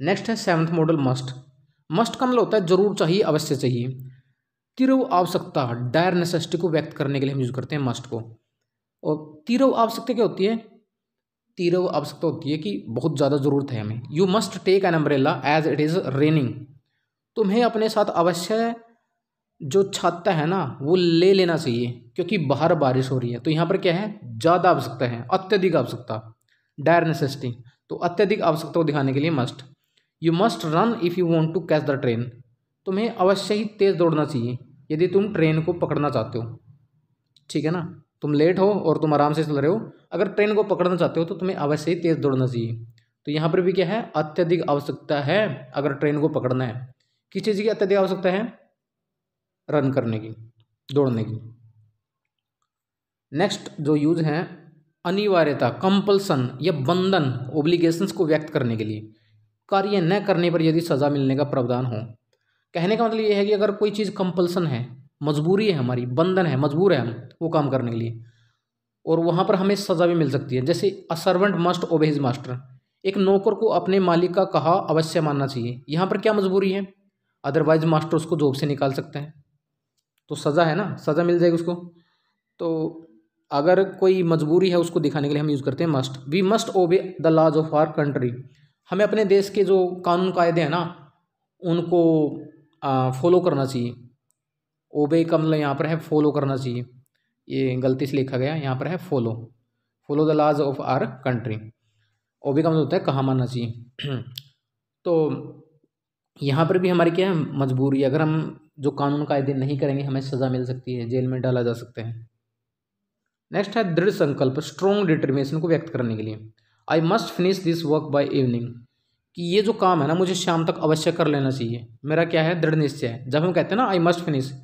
नेक्स्ट है सेवन्थ मॉडल मस्ट मस्ट का मतलब होता है ज़रूर चाहिए, अवश्य चाहिए। तिरव आवश्यकता डायर नेसेसिटी को व्यक्त करने के लिए हम यूज़ करते हैं मस्ट को। और तिरव आवश्यकता क्या होती है? तिरव आवश्यकता होती है कि बहुत ज़्यादा ज़रूरत है हमें। You must take an umbrella as it is raining तुम्हें अपने साथ अवश्य जो छाता है ना, वो ले लेना चाहिए, क्योंकि बाहर बारिश हो रही है। तो यहाँ पर क्या है? ज़्यादा आवश्यकता है, अत्यधिक आवश्यकता डायर नेसेसिटी तो अत्यधिक आवश्यकता को दिखाने के लिए must you must run if you want to catch the train तुम्हें अवश्य ही तेज़ दौड़ना चाहिए, यदि तुम ट्रेन को पकड़ना चाहते हो। ठीक है ना? तुम लेट हो और तुम आराम से चल रहे हो। अगर ट्रेन को पकड़ना चाहते हो तो तुम्हें अवश्य ही तेज़ दौड़ना चाहिए। तो यहाँ पर भी क्या है? अत्यधिक आवश्यकता है अगर ट्रेन को पकड़ना है। किस चीज़ की अत्यधिक आवश्यकता है? रन करने की, दौड़ने की। नेक्स्ट जो यूज़ है, अनिवार्यता कंपल्सन या बंधन ओब्लिगेशंस को व्यक्त करने के लिए। कार्य न करने पर यदि सज़ा मिलने का प्रावधान हो। कहने का मतलब ये है कि अगर कोई चीज़ कंपल्सन है, मजबूरी है हमारी, बंधन है, मजबूर है हम, वो काम करने के लिए, और वहाँ पर हमें सज़ा भी मिल सकती है। जैसे a servant must obey his master एक नौकर को अपने मालिक का कहा अवश्य मानना चाहिए। यहाँ पर क्या मजबूरी है? अदरवाइज़ मास्टर उसको जॉब से निकाल सकते हैं। तो सज़ा है ना? सज़ा मिल जाएगी उसको। तो अगर कोई मजबूरी है उसको दिखाने के लिए हम यूज़ करते हैं must we must obey the laws of our country हमें अपने देश के जो कानून कायदे हैं ना, उनको फॉलो करना चाहिए। ओबे का मतलब यहाँ पर है फॉलो करना चाहिए। ये गलती से लिखा गया, यहाँ पर है follow follow the laws of our country obey का मतलब होता है कहाँ मानना चाहिए। तो यहाँ पर भी हमारी क्या है, मजबूरी अगर हम जो कानून कायदे नहीं करेंगे, हमें सज़ा मिल सकती है, जेल में डाला जा सकते हैं। नेक्स्ट है दृढ़ संकल्प स्ट्रॉन्ग डिटर्मिनेशन को व्यक्त करने के लिए। I must finish this work by evening कि ये जो काम है ना, मुझे शाम तक अवश्य कर लेना चाहिए। मेरा क्या है? दृढ़ निश्चय है। जब हम कहते हैं ना आई मस्ट फिनिश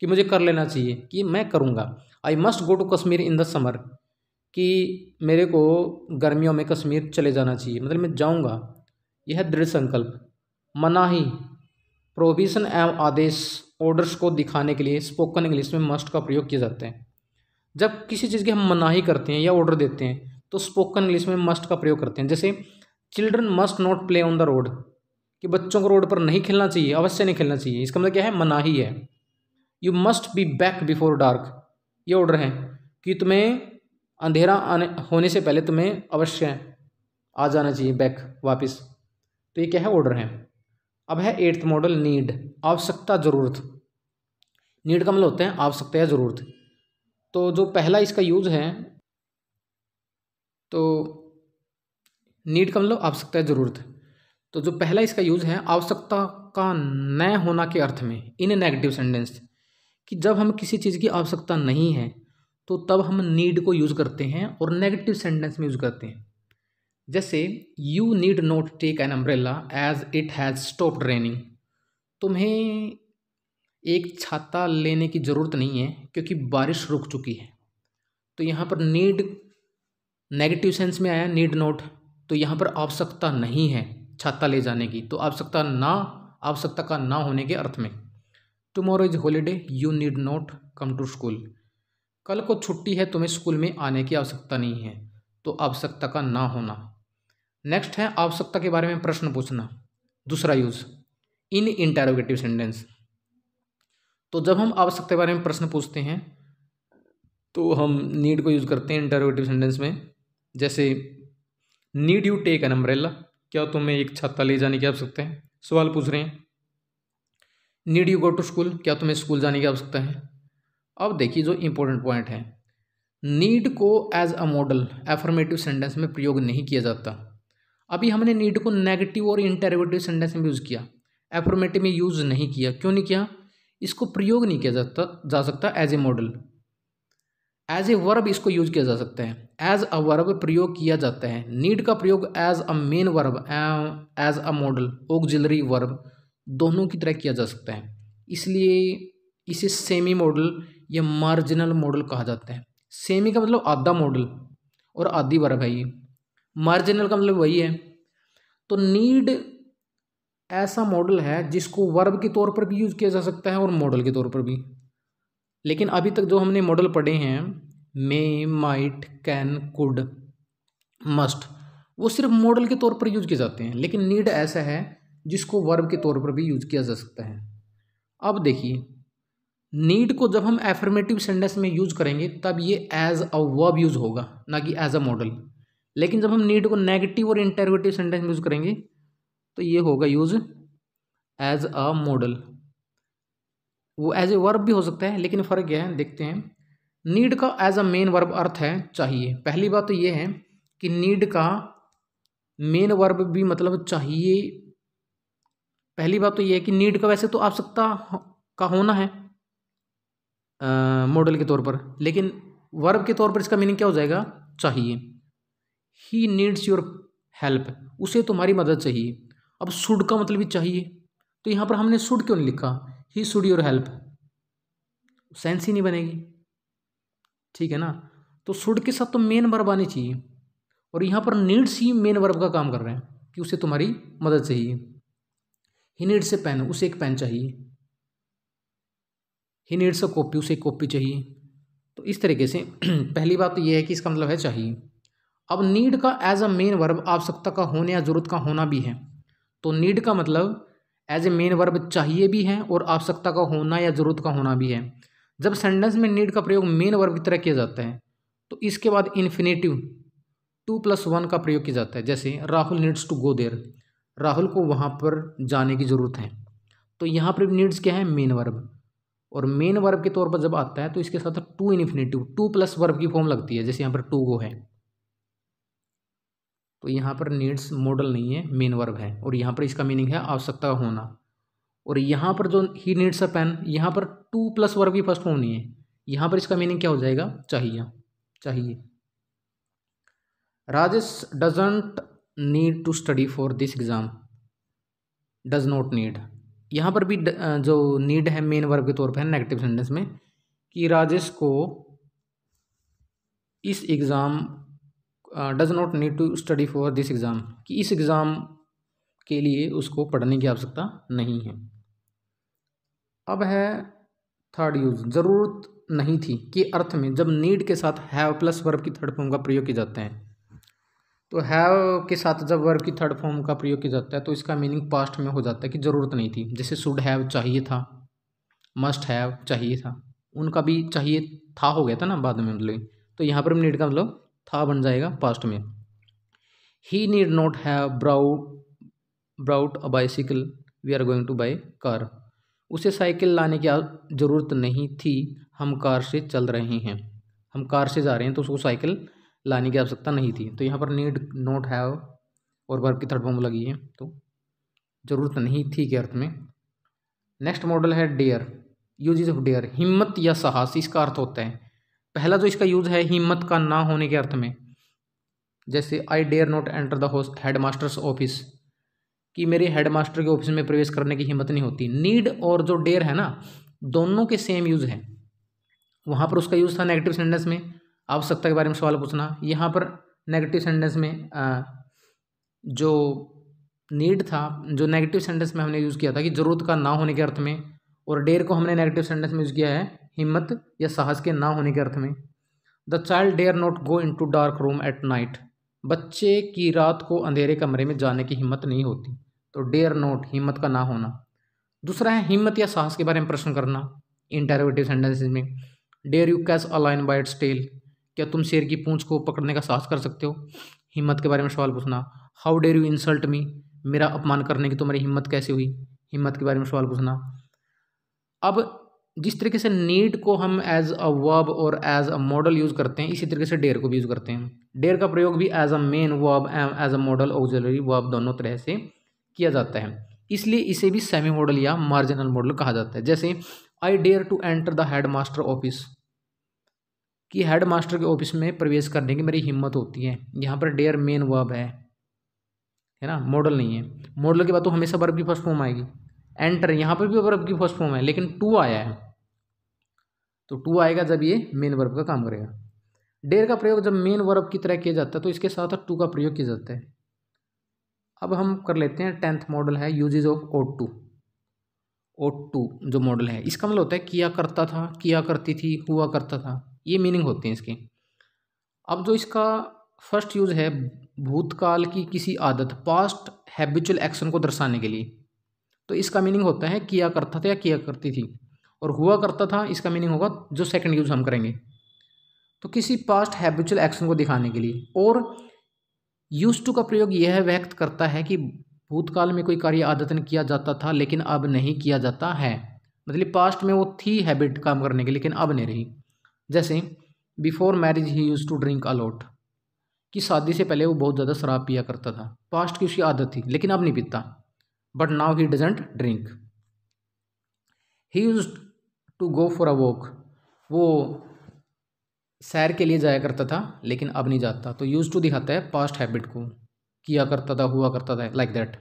कि मुझे कर लेना चाहिए, कि मैं करूँगा। I must go to Kashmir in the summer कि मेरे को गर्मियों में कश्मीर चले जाना चाहिए। मतलब मैं जाऊँगा। यह है दृढ़ संकल्प। मनाही। प्रोविज़न एवं आदेश ऑर्डर्स को दिखाने के लिए स्पोकन इंग्लिश में मस्ट का प्रयोग किए जाते हैं। जब किसी चीज़ की हम मनाही करते हैं या ऑर्डर देते हैं तो स्पोकन इंग्लिश में मस्ट का प्रयोग करते हैं। जैसे children must not play on the road कि बच्चों को रोड पर नहीं खेलना चाहिए, अवश्य नहीं खेलना चाहिए। इसका मतलब क्या है? मनाही है। You must be back before dark ये ऑर्डर है कि तुम्हें अंधेरा आने, होने से पहले तुम्हें अवश्य आ जाना चाहिए बैक वापस। तो ये क्या है? ऑर्डर है। अब है एट्थ मॉडल नीड आवश्यकता, ज़रूरत। नीड का मतलब होता है आवश्यकता या ज़रूरत। तो जो पहला इसका यूज़ है तो नीड का मतलब आवश्यकता ज़रूरत तो जो पहला इसका यूज़ है, आवश्यकता का न होना के अर्थ में इन नेगेटिव सेंटेंस कि जब हम किसी चीज़ की आवश्यकता नहीं है तो तब हम नीड को यूज़ करते हैं और नेगेटिव सेंटेंस में यूज़ करते हैं। जैसे you need not take an umbrella as it has stop raining तुम्हें एक छाता लेने की ज़रूरत नहीं है, क्योंकि बारिश रुक चुकी है। तो यहाँ पर नीड नेगेटिव सेंस में आया नीड नोट तो यहाँ पर आवश्यकता नहीं है छाता ले जाने की। तो आवश्यकता ना, आवश्यकता का ना होने के अर्थ में। Tomorrow is holiday you need not come to school कल को छुट्टी है, तुम्हें स्कूल में आने की आवश्यकता नहीं है तो आवश्यकता का ना होना। नेक्स्ट है, आवश्यकता के बारे में प्रश्न पूछना। दूसरा यूज़ इन इंटेरोगेटिव सेंटेंस तो जब हम आवश्यकता के बारे में प्रश्न पूछते हैं तो हम नीड को यूज़ करते हैं इंटेरोगेटिव सेंटेंस में। जैसे need you take an umbrella क्या तुम्हें एक छाता ले जाने की आवश्यकता है? सवाल पूछ रहे हैं। Need you go to school क्या तुम्हें स्कूल जाने की आवश्यकता है? अब देखिए जो इंपॉर्टेंट पॉइंट है। नीड को as a modal affirmative sentence में प्रयोग नहीं किया जाता। अभी हमने नीड को नेगेटिव और इंटेरोगेटिव सेंटेंस में यूज़ किया। एफर्मेटिव में यूज़ नहीं किया। क्यों नहीं किया? इसको प्रयोग नहीं किया जाता, जा सकता as a modal as a verb इसको यूज़ किया जा सकता है। एज अ वर्ब प्रयोग किया जाता है। नीड का प्रयोग as a main verb as a modal auxiliary verb दोनों की तरह किया जा सकता है। इसलिए इसे सेमी मॉडल या मार्जिनल मॉडल कहा जाता है। सेमी का मतलब आधा मॉडल और आधी वर्ब है ये। मार्जिनल का मतलब वही है। तो नीड ऐसा मॉडल है जिसको वर्ब के तौर पर भी यूज़ किया जा सकता है और मॉडल के तौर पर भी। लेकिन अभी तक जो हमने मॉडल पढ़े हैं may might can could must वो सिर्फ़ मॉडल के तौर पर यूज़ किए जाते हैं, लेकिन नीड ऐसा है जिसको वर्ब के तौर पर भी यूज़ किया जा सकता है। अब देखिए नीड को जब हम एफर्मेटिव सेंटेंस में यूज़ करेंगे, तब ये एज अ वर्ब यूज़ होगा, ना कि एज अ मॉडल लेकिन जब हम नीड को नेगेटिव और इंटरवेटिव सेंटेंस में यूज़ करेंगे तो ये होगा यूज़ एज अ मॉडल वो एज ए वर्ब भी हो सकता है, लेकिन फ़र्क क्या है, देखते हैं। नीड का एज अ मेन वर्ब अर्थ है, चाहिए। पहली बात तो ये है कि नीड का मेन वर्ब भी मतलब चाहिए। पहली बात तो ये है कि नीड का वैसे तो आवश्यकता का होना है मॉडल के तौर पर। लेकिन वर्ब के तौर पर इसका मीनिंग क्या हो जाएगा? चाहिए। ही नीड्स योर हेल्प उसे तुम्हारी मदद चाहिए। अब सुड का मतलब भी चाहिए। तो यहाँ पर हमने सुड क्यों नहीं लिखा? He should your help. Sense ही नहीं बनेगी। ठीक है ना? तो सुड के साथ तो मेन वर्ब आनी चाहिए। और यहाँ पर नीड्स ही मेन वर्ब का काम कर रहे हैं कि उसे तुम्हारी मदद चाहिए। ही नीड्स से पेन, उसे एक पेन चाहिए। ही नीड्स अ कॉपी, उसे एक कॉपी चाहिए। तो इस तरीके से पहली बात तो यह है कि इसका मतलब है चाहिए। अब नीड का एज अ मेन वर्ब आवश्यकता का होने या ज़रूरत का होना भी है। तो नीड का मतलब एज ए मेन वर्ब चाहिए भी है और आवश्यकता का होना या ज़रूरत का होना भी है। जब सेंटेंस में नीड का प्रयोग मेन वर्ब की तरह किया जाता है तो इसके बाद इन्फिनेटिव टू प्लस वन का प्रयोग किया जाता है। जैसे Rahul needs to go there Rahul को वहाँ पर जाने की ज़रूरत है। तो यहाँ पर नीड्स क्या है? मेन वर्ब और मेन वर्ब के तौर पर जब आता है तो इसके साथ to infinitive to plus verb की फॉर्म लगती है। जैसे यहाँ पर टू गो है। तो यहाँ पर नीड्स मॉडल नहीं है मेन वर्ब है और यहाँ पर इसका मीनिंग है आवश्यकता होना। और यहाँ पर जो ही नीड्स अ पेन यहाँ पर टू प्लस वर्ब की फ़र्स्ट फॉर्म नहीं है। यहाँ पर इसका मीनिंग क्या हो जाएगा? चाहिए चाहिए। Rajesh doesn't need to study for this exam does not need यहाँ पर भी जो नीड है मेन वर्ब के तौर पर है नेगेटिव सेंटेंस में, कि राजेश को इस exam does not need to study for this exam कि इस एग्ज़ाम के लिए उसको पढ़ने की आवश्यकता नहीं है। अब है थर्ड यूज़ ज़रूरत नहीं थी कि अर्थ में जब नीड के साथ हैव प्लस वर्ब की थर्ड फॉर्म का प्रयोग किया जाता है। तो हैव के साथ जब वर्ब की थर्ड फॉर्म का प्रयोग किया जाता है तो इसका मीनिंग पास्ट में हो जाता है कि ज़रूरत नहीं थी। जैसे शुड हैव चाहिए था मस्ट हैव चाहिए था, उनका भी चाहिए था हो गया था ना बाद में मतलब। तो यहाँ पर नीड का मतलब था बन जाएगा पास्ट में। He need not have brought brought a bicycle we are going to by car उसे साइकिल लाने की ज़रूरत नहीं थी। हम कार से चल रहे हैं। हम कार से जा रहे हैं तो उसको साइकिल लाने की आवश्यकता नहीं थी। तो यहाँ पर नीड नोट हैव और वर्ब की थर्ड फॉर्म लगी है तो ज़रूरत नहीं थी के अर्थ में। नेक्स्ट मॉडल है डेयर यूजेज ऑफ़ डेयर हिम्मत या साहस, इसका अर्थ होता है। पहला जो इसका यूज़ है हिम्मत का ना होने के अर्थ में। जैसे I dare not enter the head master's office कि मेरे हेड मास्टर के ऑफ़िस में प्रवेश करने की हिम्मत नहीं होती। नीड और जो डेयर है ना दोनों के सेम यूज़ है। वहाँ पर उसका यूज़ था नेगेटिव सेंटेंस में। आवश्यकता के बारे में सवाल पूछना। यहाँ पर नेगेटिव सेंटेंस में आ, जो नीड था जो नेगेटिव सेंटेंस में हमने यूज़ किया था कि ज़रूरत का ना होने के अर्थ में और डेयर को हमने नेगेटिव सेंटेंस में यूज़ किया है हिम्मत या साहस के ना होने के अर्थ में। The child dare not go into dark room at night बच्चे की रात को अंधेरे कमरे में जाने की हिम्मत नहीं होती तो डेयर नॉट हिम्मत का ना होना। दूसरा है हिम्मत या साहस के बारे में प्रश्न करना इंटरवेटिव सेंटेंसेज में। Dare you catch a lion by its tail क्या तुम शेर की पूंछ को पकड़ने का साहस कर सकते हो? हिम्मत के बारे में सवाल पूछना how dare you insult me मेरा अपमान करने की तुम्हारी हिम्मत कैसे हुई? हिम्मत के बारे में सवाल पूछना। अब जिस तरीके से नीड को हम एज अ वर्ब और एज अ मॉडल यूज़ करते हैं, इसी तरीके से डेयर को भी यूज़ करते हैं। डेयर का प्रयोग भी as a main verb as a modal auxiliary verb दोनों तरह से किया जाता है। इसलिए इसे भी सेमी मॉडल या मार्जिनल मॉडल कहा जाता है। जैसे I dare to enter the head master office कि हेड मास्टर के ऑफ़िस में प्रवेश करने की मेरी हिम्मत होती है। यहाँ पर डेयर मेन वर्ब है। है ना? मॉडल नहीं है। मॉडल के बाद तो हमेशा वर्ब की फ़र्स्ट फॉर्म आएगी। एंटर यहाँ पर भी वर्ब की फ़र्स्ट फॉर्म है, लेकिन टू आया है। तो टू आएगा जब ये मेन वर्ब का काम करेगा। डेर का प्रयोग जब मेन वर्ब की तरह किया जाता है तो इसके साथ टू का प्रयोग किया जाता है। अब हम कर लेते हैं टेंथ मॉडल है uses of ought to ought to जो मॉडल है, इसका मतलब होता है किया करता था, किया करती थी, हुआ करता था। ये मीनिंग होते हैं इसके। अब जो इसका फ़र्स्ट यूज़ है, भूतकाल की किसी आदत पास्ट हैबिचुअल एक्शन को दर्शाने के लिए तो इसका मीनिंग होता है किया करता था या किया करती थी। और हुआ करता था, इसका मीनिंग होगा जो सेकंड यूज़ हम करेंगे। तो किसी पास्ट हैबिचुअल एक्शन को दिखाने के लिए, और यूज़ टू का प्रयोग यह व्यक्त करता है कि भूतकाल में कोई कार्य आदतन किया जाता था, लेकिन अब नहीं किया जाता है। मतलब पास्ट में वो थी हैबिट काम करने की, लेकिन अब नहीं रही। जैसे before marriage he used to drink a lot कि शादी से पहले वो बहुत ज़्यादा शराब पिया करता था। पास्ट की उसकी आदत थी, लेकिन अब नहीं पीता। But now he doesn't drink he used to go for a walk वो सैर के लिए जाया करता था, लेकिन अब नहीं जाता। तो यूज़ टू दिखाता है पास्ट हैबिट को, किया करता था, हुआ करता था like that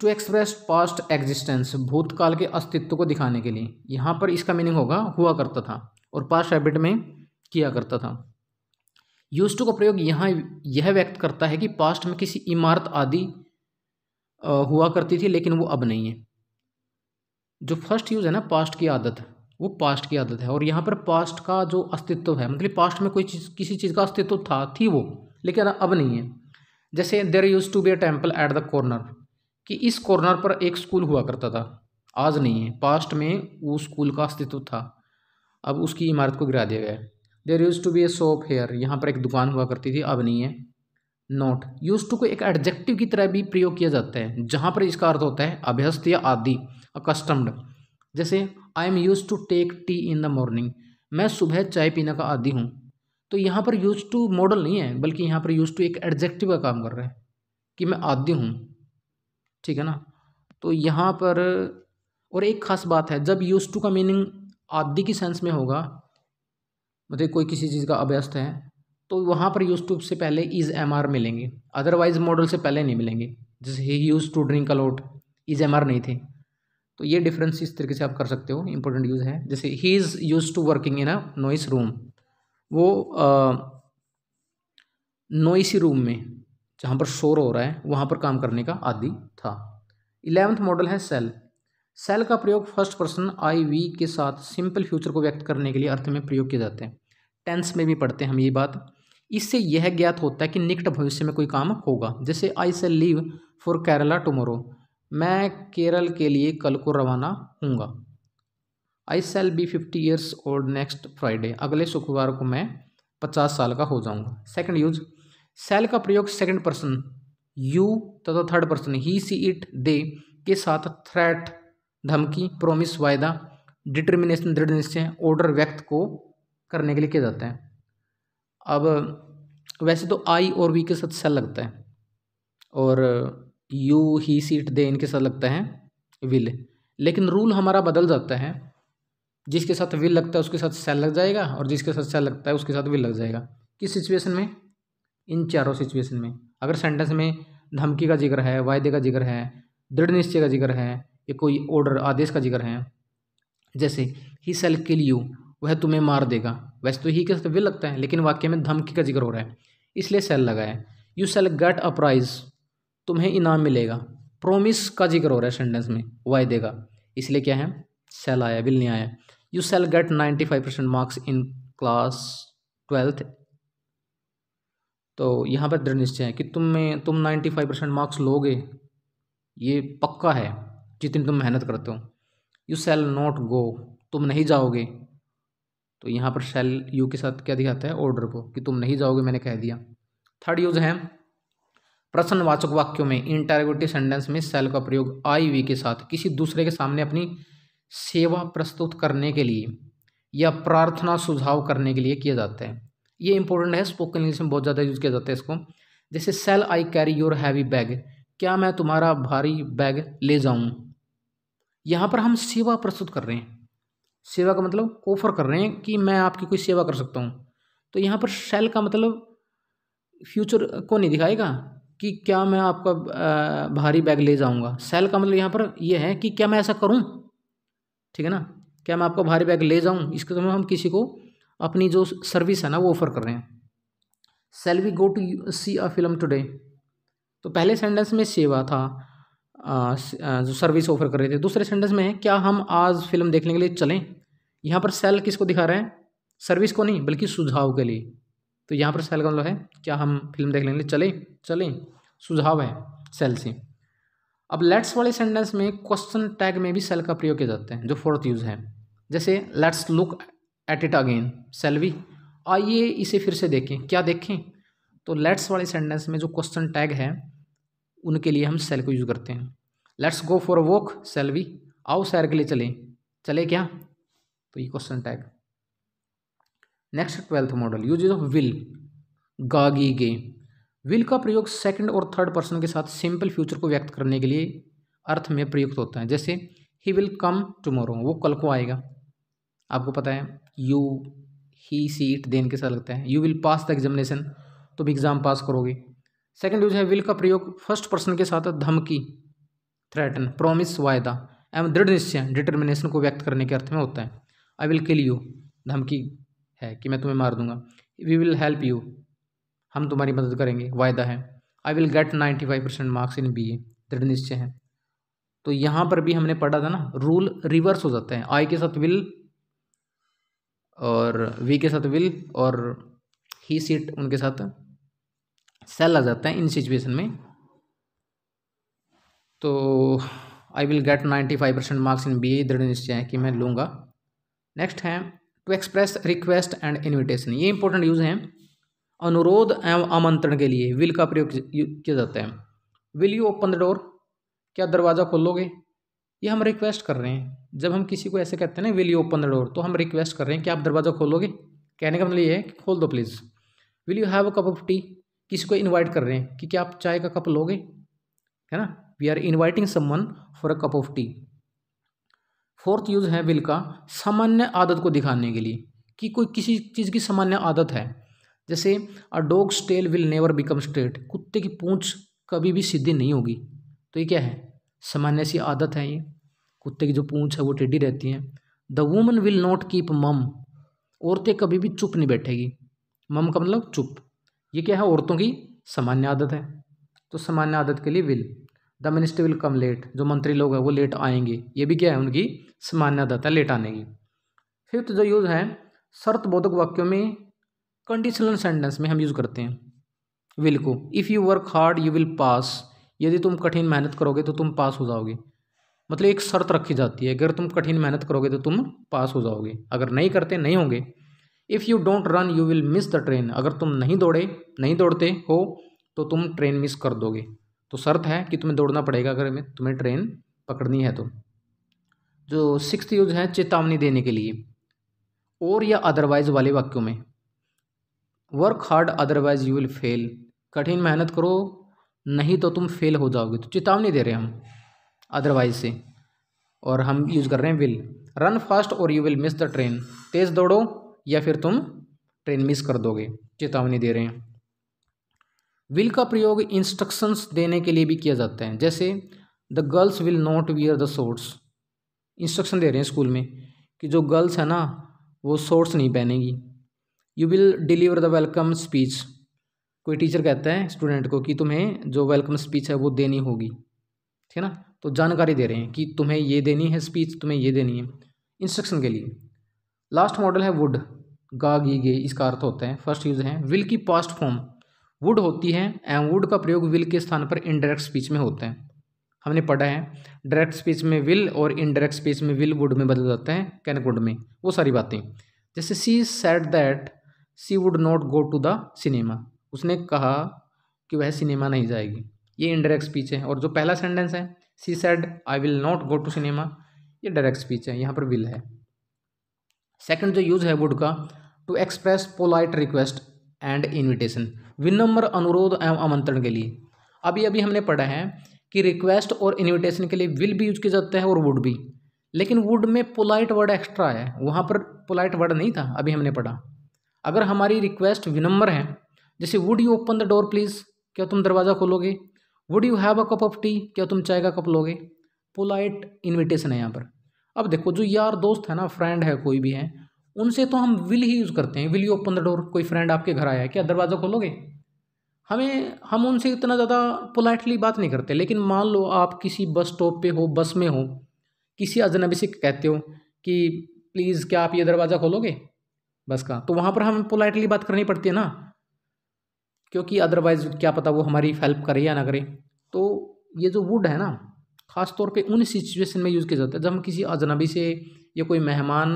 to express past existence भूतकाल के अस्तित्व को दिखाने के लिए। यहाँ पर इसका मीनिंग होगा, हुआ करता था, और पास्ट हैबिट में किया करता था। यूज़ टू का प्रयोग यहाँ यह व्यक्त करता है कि पास्ट में किसी इमारत आदि हुआ करती थी, लेकिन वो अब नहीं है। जो फ़र्स्ट यूज़ है ना पास्ट की आदत, वो पास्ट की आदत है। और यहाँ पर पास्ट का जो अस्तित्व है मतलब पास्ट में कोई चीज़, किसी चीज़ का अस्तित्व था, थी वो, लेकिन अब नहीं है। जैसे there used to be a temple at the corner कि इस कॉर्नर पर एक स्कूल हुआ करता था, आज नहीं है। पास्ट में वो स्कूल का अस्तित्व था। अब उसकी इमारत को गिरा दिया गया है। There used to be a shop here यहाँ पर एक दुकान हुआ करती थी, अब नहीं है। नोट यूज़ टू को एक एडजेक्टिव की तरह भी प्रयोग किया जाता है, जहाँ पर इसका अर्थ होता है अभ्यस्त या आदि। अकस्टम्ड जैसे I am used to take tea in the morning मैं सुबह चाय पीने का आदि हूँ। तो यहाँ पर यूज़ टू मॉडल नहीं है, बल्कि यहाँ पर यूज़ टू एक एडजेक्टिव का काम कर रहा है, कि मैं आदि हूँ। ठीक है ना? तो यहाँ पर, और एक खास बात है, जब यूज़ टू का मीनिंग आदि की सेंस में होगा मतलब कोई किसी चीज़ का अभ्यस्त है तो वहाँ पर यूज़ टू से पहले इज़ एम आर मिलेंगे। अदरवाइज़ मॉडल से पहले नहीं मिलेंगे। जैसे he used to drink a lot is am are नहीं थे। तो ये डिफरेंस इस तरीके से आप कर सकते हो इंपॉर्टेंट यूज़ है। जैसे he is used to working in a noise room वो नॉइसी रूम में जहाँ पर शोर हो रहा है, वहाँ पर काम करने का आदि था। इलेवेंथ मॉडल है सेल सेल का प्रयोग फ़र्स्ट पर्सन आई वी के साथ सिंपल फ्यूचर को व्यक्त करने के लिए अर्थ में प्रयोग किए जाते हैं। टेंस में भी पढ़ते हैं हम ये बात। इससे यह ज्ञात होता है कि निकट भविष्य में कोई काम होगा। जैसे I shall leave for Kerala tomorrow मैं केरल के लिए कल को रवाना हूँगा। I shall be fifty years old next Friday अगले शुक्रवार को मैं पचास साल का हो जाऊँगा। सेकंड यूज़ सेल का प्रयोग सेकंड पर्सन यू तथा third person he she it they के साथ थ्रेट धमकी प्रोमिस वायदा डिटर्मिनेशन दृढ़ निश्चय ऑर्डर व्यक्त को करने के लिए किया जाता है। अब वैसे तो आई और वी के साथ सेल लगता है। और यू ही सीट दे इनके साथ लगता है, विल। लेकिन रूल हमारा बदल जाता है। जिसके साथ विल लगता है, उसके साथ सेल लग जाएगा और जिसके साथ सेल लगता है, उसके साथ विल लग जाएगा। किस सिचुएशन में? इन चारों सिचुएशन में। अगर सेंटेंस में धमकी का ज़िक्र है, वायदे का ज़िक्र है, दृढ़ निश्चय का ज़िक्र है, या कोई ऑर्डर आदेश का ज़िक्र है, जैसे, ही सेल किल यू वह तुम्हें मार देगा। वैसे तो ही के साथ विल लगता है, लेकिन वाक्य में धमकी का ज़िक्र हो रहा है। इसलिए सेल लगा है। You shall get a prize तुम्हें इनाम मिलेगा। प्रोमिस का ज़िक्र हो रहा है सेंटेंस में वायदे का इसलिए क्या है? सेल आया, बिल नहीं आया। You shall get ninety five percent marks in class twelfth तो यहाँ पर दृढ़ निश्चय है कि तुम में तुम नाइन्टी फाइव परसेंट मार्क्स लोगे, ये पक्का है, जितनी तुम मेहनत करते हो। यू सेल नॉट गो तुम नहीं जाओगे। तो यहाँ पर सेल यू के साथ क्या दिखाता है? ऑर्डर को, कि तुम नहीं जाओगे, मैंने कह दिया। थर्ड यूज़ है प्रश्नवाचक वाक्यों में इंटरोगेटिव सेंटेंस में सेल का प्रयोग आई वी के साथ किसी दूसरे के सामने अपनी सेवा प्रस्तुत करने के लिए या प्रार्थना सुझाव करने के लिए किया जाता है। ये इंपॉर्टेंट है स्पोकन इंग्लिश में बहुत ज़्यादा यूज़ किया जाता है इसको। जैसे shall I carry your heavy bag क्या मैं तुम्हारा भारी बैग ले जाऊँ? यहाँ पर हम सेवा प्रस्तुत कर रहे हैं। सेवा का मतलब ऑफ़र कर रहे हैं कि मैं आपकी कोई सेवा कर सकता हूँ। तो यहाँ पर सेल का मतलब फ्यूचर को नहीं दिखाएगा। कि क्या मैं आपका भारी बैग ले जाऊँगा। सेल का मतलब यहाँ पर यह है कि क्या मैं ऐसा करूँ? ठीक है ना? क्या मैं आपका भारी बैग ले जाऊँ? इसके तो हम किसी को अपनी जो सर्विस है ना वो ऑफ़र कर रहे हैं। Shall we go to see a film today. तो पहले सेंटेंस में सेवा था आ, जो सर्विस ऑफ़र कर रहे थे। दूसरे सेंटेंस में है क्या हम आज फ़िल्म देखने के लिए चलें? यहाँ पर सेल किसको दिखा रहे हैं? सर्विस को नहीं बल्कि सुझाव के लिए। तो यहाँ पर सेल का मतलब है? क्या हम फ़िल्म देख लेंगे? चलें चलें। सुझाव है सेल से। अब लेट्स वाले सेंटेंस में क्वेश्चन टैग में भी सेल का प्रयोग किया जाता है, जो फोर्थ यूज़ है। जैसे, let's look at it again, shall shall we आइए इसे फिर से देखें। क्या देखें? तो लेट्स वाले सेंटेंस में जो क्वेश्चन टैग है, उनके लिए हम सेल को यूज़ करते हैं। Let's go for walk shall we आओ, सैर के लिए चलें। चले क्या? तो ये question tag. Next twelfth modal use of will, गागी गे। विल का प्रयोग सेकंड और थर्ड पर्सन के साथ सिंपल फ्यूचर को व्यक्त करने के लिए अर्थ में प्रयुक्त होता है। जैसे ही विल कम टुमारो वो कल को आएगा। आपको पता है you he C it then के साथ लगता है। You will pass the examination तो भी एग्ज़ाम पास करोगे। सेकंड यूज़ है विल का प्रयोग फ़र्स्ट पर्सन के साथ धमकी थ्रेटन प्रोमिस वायदा, एवं दृढ़ निश्चय डिटर्मिनेशन को व्यक्त करने के अर्थ में होता है। आई विल किल यू धमकी। है कि मैं तुम्हें मार दूँगा। वी विल हेल्प यू हम तुम्हारी मदद करेंगे। वायदा है। I will get ninety five percent marks in B A दृढ़ निश्चय है। तो यहाँ पर भी हमने पढ़ा था ना रूल रिवर्स हो जाता है। आई के साथ विल और वी के साथ विल और ही सीट उनके साथ सेल आ जाता है इन सिचुएशन में। तो I will get ninety five percent marks in B A दृढ़ निश्चय है कि मैं लूँगा। नेक्स्ट है to express request and invitation ये इंपॉर्टेंट यूज़ हैं। अनुरोध एवं आमंत्रण के लिए विल का प्रयोग किया जाता है। Will you open the door क्या दरवाज़ा खोलोगे? ये हम रिक्वेस्ट कर रहे हैं। जब हम किसी को ऐसे कहते हैं ना will you open the door तो हम रिक्वेस्ट कर रहे हैं कि आप दरवाज़ा खोलोगे? कहने का मतलब ये है कि खोल दो please will you have a cup of tea किसी को इन्वाइट कर रहे हैं कि क्या आप चाय का कप लोगे? है ना? We are inviting someone for a cup of tea fourth use है विल का, सामान्य आदत को दिखाने के लिए कि कोई किसी चीज़ की सामान्य आदत है। जैसे, a dog's tail will never become straight कुत्ते की पूंछ कभी भी सीधी नहीं होगी। तो ये क्या है? सामान्य सी आदत है ये। कुत्ते की जो पूंछ है वो टेढ़ी रहती है। The woman will not keep mum औरतें कभी भी चुप नहीं बैठेगी। मम का मतलब चुप। ये क्या है? औरतों की सामान्य आदत है। तो सामान्य आदत के लिए will. The minister will come late, जो मंत्री लोग हैं, वो लेट आएँगे। ये भी क्या है? उनकी सामान्य आदत है लेट आने की। फिफ्थ जो यूज़ है, शर्त बोधक वाक्यों में कंडीशनल सेंटेंस में हम यूज़ करते हैं। विल को if you work hard you will pass यदि तुम कठिन मेहनत करोगे तो तुम पास हो जाओगे। मतलब एक शर्त रखी जाती है, अगर तुम कठिन मेहनत करोगे तो तुम पास हो जाओगे। अगर नहीं करते, नहीं होंगे। If you don't run you will miss the train अगर तुम नहीं दौड़े, नहीं दौड़ते हो तो तुम ट्रेन मिस कर दोगे। तो शर्त है कि तुम्हें दौड़ना पड़ेगा अगर तुम्हें ट्रेन पकड़नी है तो। जो सिक्स यूज़ है, चेतावनी देने के लिए। और या अदरवाइज़ वाले वाक्यों में work hard otherwise you will fail कठिन मेहनत करो, नहीं तो तुम फेल हो जाओगे। तो चेतावनी दे रहे हैं हम अदरवाइज़ से। और हम यूज़ कर रहे हैं विल रन फास्ट और you will miss the train तेज़ दौड़ो या फिर तुम ट्रेन मिस कर दोगे। चेतावनी दे रहे हैं। विल का प्रयोग इंस्ट्रक्शंस देने के लिए भी किया जाता है। जैसे the girls will not wear the shorts instruction दे रहे हैं स्कूल में कि जो गर्ल्स है ना, वो सोर्ट्स नहीं पहनेगी। You will deliver the welcome speech कोई टीचर कहता है स्टूडेंट को कि तुम्हें जो वेलकम स्पीच है वो देनी होगी। ठीक है ना? तो जानकारी दे रहे हैं कि तुम्हें ये देनी है स्पीच तुम्हें ये देनी है। इंस्ट्रक्शन के लिए। लास्ट मॉडल है वुड गा, गी, गे, इसका अर्थ होता है। फ़र्स्ट यूज़ है विल की पास्ट फॉर्म वुड होती है एंड वुड का प्रयोग विल के स्थान पर इनडायरेक्ट स्पीच में होता है। हमने पढ़ा है डायरेक्ट स्पीच में विल और इनडायरेक्ट स्पीच में विल वुड में बदल जाता है कैन वुड में। वो सारी बातें। जैसे she said that she would not go to the cinema उसने कहा कि वह सिनेमा नहीं जाएगी। ये इनडायरेक्ट स्पीच है, और जो पहला सेंटेंस है she said I will not go to cinema ये डायरेक्ट स्पीच है, यहाँ पर विल है। सेकंड जो यूज़ है वुड का to express polite request and invitation विनम्र अनुरोध एवं आमंत्रण के लिए। अभी अभी हमने पढ़ा है कि रिक्वेस्ट और इन्विटेशन के लिए विल भी यूज़ किया जाता है और वुड भी। लेकिन वुड में पोलाइट वर्ड एक्स्ट्रा है। वहाँ पर पोलाइट वर्ड नहीं था, अभी हमने पढ़ा। अगर हमारी रिक्वेस्ट विनम्र है, जैसे would you open the door please क्या तुम दरवाज़ा खोलोगे? Would you have a cup of tea क्या तुम चाय का कप लोगे? पोलाइट इन्विटेशन है यहाँ पर। अब देखो, जो यार दोस्त है ना फ्रेंड है, कोई भी है उनसे तो हम विल ही यूज़ करते हैं। Will you open the door कोई फ्रेंड आपके घर आया है क्या? दरवाज़ा खोलोगे? हमें, हम उनसे इतना ज़्यादा पोलाइटली बात नहीं करते, लेकिन मान लो आप किसी बस स्टॉप पे हो बस में हो, किसी अजनबी से कहते हो कि प्लीज़ क्या आप ये दरवाज़ा खोलोगे बस का? तो वहाँ पर हमें पोलाइटली बात करनी पड़ती है ना? क्योंकि अदरवाइज़ क्या पता वो हमारी हेल्प करे या ना करे। तो ये जो वुड है ना ख़ास तौर पे उन सिचुएशन में यूज़ किया जाता है, जब हम किसी अजनबी से या कोई मेहमान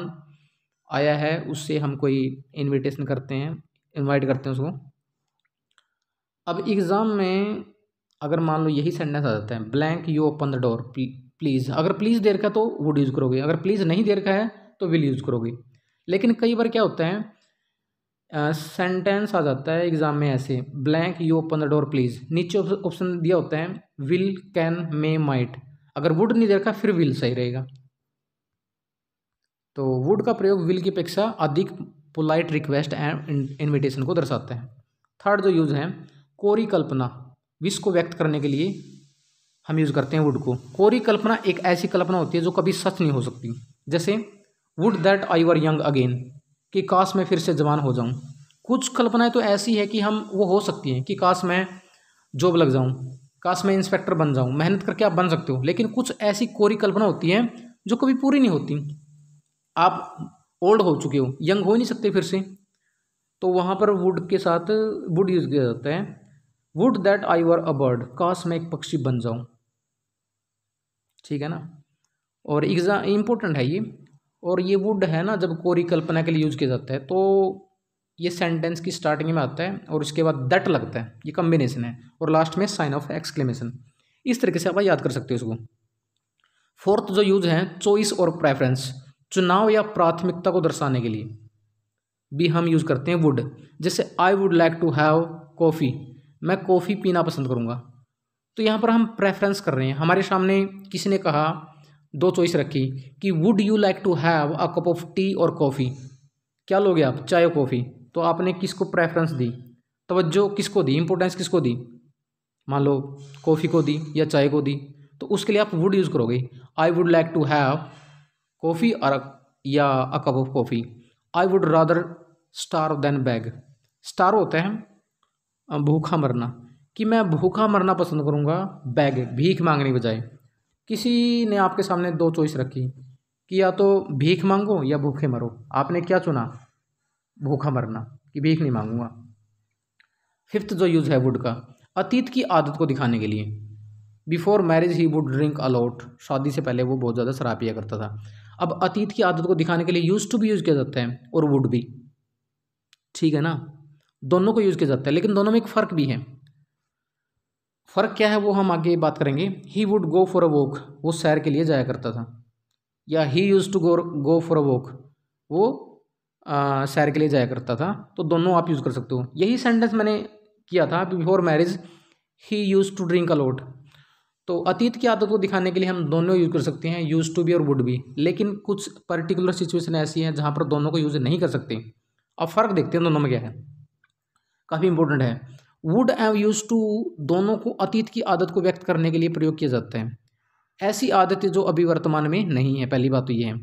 आया है उससे हम कोई इनविटेशन करते हैं इनवाइट करते हैं उसको। अब एग्ज़ाम में अगर मान लो यही सेंटेंस आ जाता है blank you open the door please अगर प्लीज़ देर का तो वुड यूज़ करोगे अगर प्लीज़ नहीं देर का है तो विल यूज़ करोगे। लेकिन कई बार क्या होता है सेंटेंस uh, आ जाता है एग्ज़ाम में ऐसे blank you open the door please नीचे ऑप्शन दिया होता है विल कैन मे माइट अगर वुड नहीं दे रखा फिर विल सही रहेगा। तो वुड का प्रयोग विल की अपेक्षा अधिक पोलाइट रिक्वेस्ट एंड इन्विटेशन को दर्शाता है। थर्ड जो यूज़ है, कोरी कल्पना। विश को व्यक्त करने के लिए हम यूज़ करते हैं वुड को। कोरी कल्पना एक ऐसी कल्पना होती है जो कभी सच नहीं हो सकती। जैसे would that I were young again कि काश मैं फिर से जवान हो जाऊँ। कुछ कल्पनाएँ तो ऐसी है कि हम, वो हो सकती हैं कि काश मैं जॉब लग जाऊँ, काश मैं इंस्पेक्टर बन जाऊँ, मेहनत करके आप बन सकते हो। लेकिन कुछ ऐसी कोरी कल्पना होती है जो कभी पूरी नहीं होती। आप ओल्ड हो चुके हो यंग हो नहीं सकते फिर से। तो वहाँ पर वुड के साथ वुड यूज़ किया जाता है। Would that I were a bird काश मैं एक पक्षी बन जाऊँ। ठीक है ना? और एग्ज़ाम इम्पोर्टेंट है ये। और ये वुड है ना, जब कोरी कल्पना के लिए यूज़ किया जाता है तो ये सेंटेंस की स्टार्टिंग में आता है, और उसके बाद दैट लगता है। ये कम्बिनेशन है। और लास्ट में साइन ऑफ़ एक्सक्लेमेशन इस तरीके से आप याद कर सकते हो इसको। फोर्थ जो यूज़ है चॉइस और प्रेफरेंस चुनाव या प्राथमिकता को दर्शाने के लिए भी हम यूज़ करते हैं वुड जैसे I would like to have coffee मैं कॉफ़ी पीना पसंद करूँगा। तो यहाँ पर हम प्रेफरेंस कर रहे हैं। हमारे सामने किसी ने कहा, दो चॉइस रखी, कि would you like to have a cup of tea और कॉफ़ी क्या लोगे आप? चाय और कॉफ़ी तो आपने किसको प्रेफरेंस दी? तवज्जो किसको दी? इंपॉर्टेंस किसको दी? मान लो कॉफ़ी को दी या चाय को दी। तो उसके लिए आप वुड यूज़ करोगे। I would like to have coffee और या a cup of coffee. I would rather starve than beg starve होते हैं भूखा मरना। कि मैं भूखा मरना पसंद करूँगा बैग भीख मांगने के बजाय। किसी ने आपके सामने दो चॉइस रखी, कि या तो भीख मांगो या भूखे मरो। आपने क्या चुना? भूखा मरना, कि भीख नहीं मांगूँगा। फिफ्थ जो यूज़ है वुड का, अतीत की आदत को दिखाने के लिए। Before marriage he would drink a lot शादी से पहले वो बहुत ज़्यादा शराब पिया करता था। अब अतीत की आदत को दिखाने के लिए यूज़ टू भी यूज़ किया जाता है और वुड भी ठीक है ना? दोनों को यूज़ किया जाता है, लेकिन दोनों में एक फ़र्क भी है। फ़र्क क्या है वो हम आगे बात करेंगे। He would go for a walk वो सैर के लिए जाया करता था। या he used to go go for a walk वो सैर के लिए जाया करता था। तो दोनों आप यूज़ कर सकते हो। यही सेंटेंस मैंने किया था before marriage he used to drink a lot तो अतीत की आदत को दिखाने के लिए हम दोनों यूज़ कर सकते हैं यूज़ टू बी और वुड भी लेकिन कुछ पर्टिकुलर सिचुएशन ऐसी हैं जहाँ पर दोनों को यूज़ नहीं कर सकते। अब फ़र्क देखते हैं दोनों में क्या है। काफ़ी इंपॉर्टेंट है। वुड एंड यूज़ टू दोनों को अतीत की आदत को व्यक्त करने के लिए प्रयोग किया जाता है। ऐसी आदतें जो अभी वर्तमान में नहीं है, पहली बात तो ये है।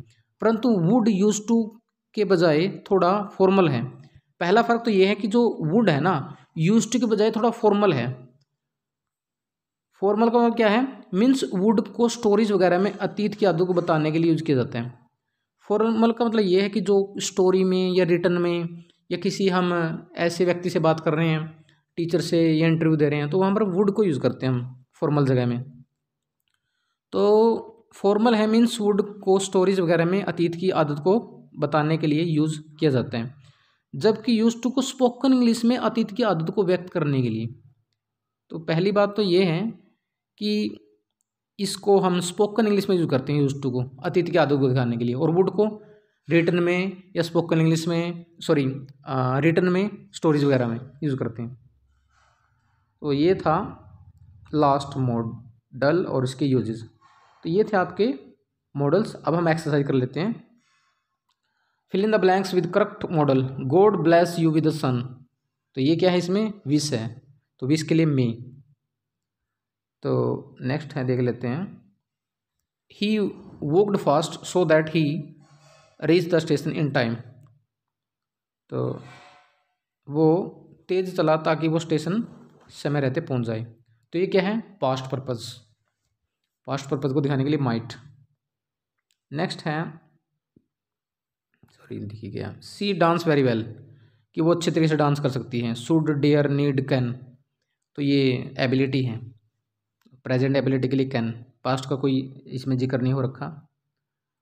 परंतु वुड यूज़ टू के बजाय थोड़ा फॉर्मल है। पहला फ़र्क तो ये है कि जो वुड है ना यूज़ टू के बजाय थोड़ा फॉर्मल है। फॉर्मल का मतलब क्या है? मीन्स वुड को स्टोरीज वगैरह में अतीत की यादों को बताने के लिए यूज़ किया जाता है। फॉर्मल का मतलब ये है कि जो स्टोरी में या रिटर्न में या किसी हम ऐसे व्यक्ति से बात कर रहे हैं, टीचर से या इंटरव्यू दे रहे हैं तो वहाँ पर वुड को यूज़ करते हैं हम फॉर्मल जगह में। तो फॉर्मल है मीन्स वुड को स्टोरीज वगैरह में अतीत की आदत को बताने के लिए यूज़ किया जाता है। जबकि यूज़ टू को स्पोकन इंग्लिश में अतीत की आदत को व्यक्त करने के लिए। तो पहली बात तो ये है कि इसको हम स्पोकन इंग्लिश में यूज़ करते हैं यूज़ टू को, अतीत की आदत को दिखाने के लिए। और वुड को रिटर्न में या स्पोकन इंग्लिश में सॉरी रिटर्न में स्टोरीज वगैरह में यूज़ करते हैं। तो ये था लास्ट मॉडल और इसके यूजेस तो ये थे आपके मॉडल्स अब हम एक्सरसाइज कर लेते हैं। Fill in the blanks with correct modal God bless you with the son तो ये क्या है इसमें? विश है। तो विश के लिए मे तो नेक्स्ट है, देख लेते हैं। He walked fast so that he reach the station in time तो वो तेज़ चला ताकि वो स्टेशन समय रहते पहुँच जाए। तो ये क्या है? पास्ट पर्पज़ पास्ट पर्पज़ को दिखाने के लिए माइट नेक्स्ट है। सॉरी देखिए गया। सी डांस वेरी वेल कि वो अच्छे तरीके से डांस कर सकती हैं। सुड डेयर नीड कैन तो ये एबिलिटी है। प्रेजेंट एबिलिटी के लिए कैन पास्ट का कोई इसमें ज़िक्र नहीं हो रखा।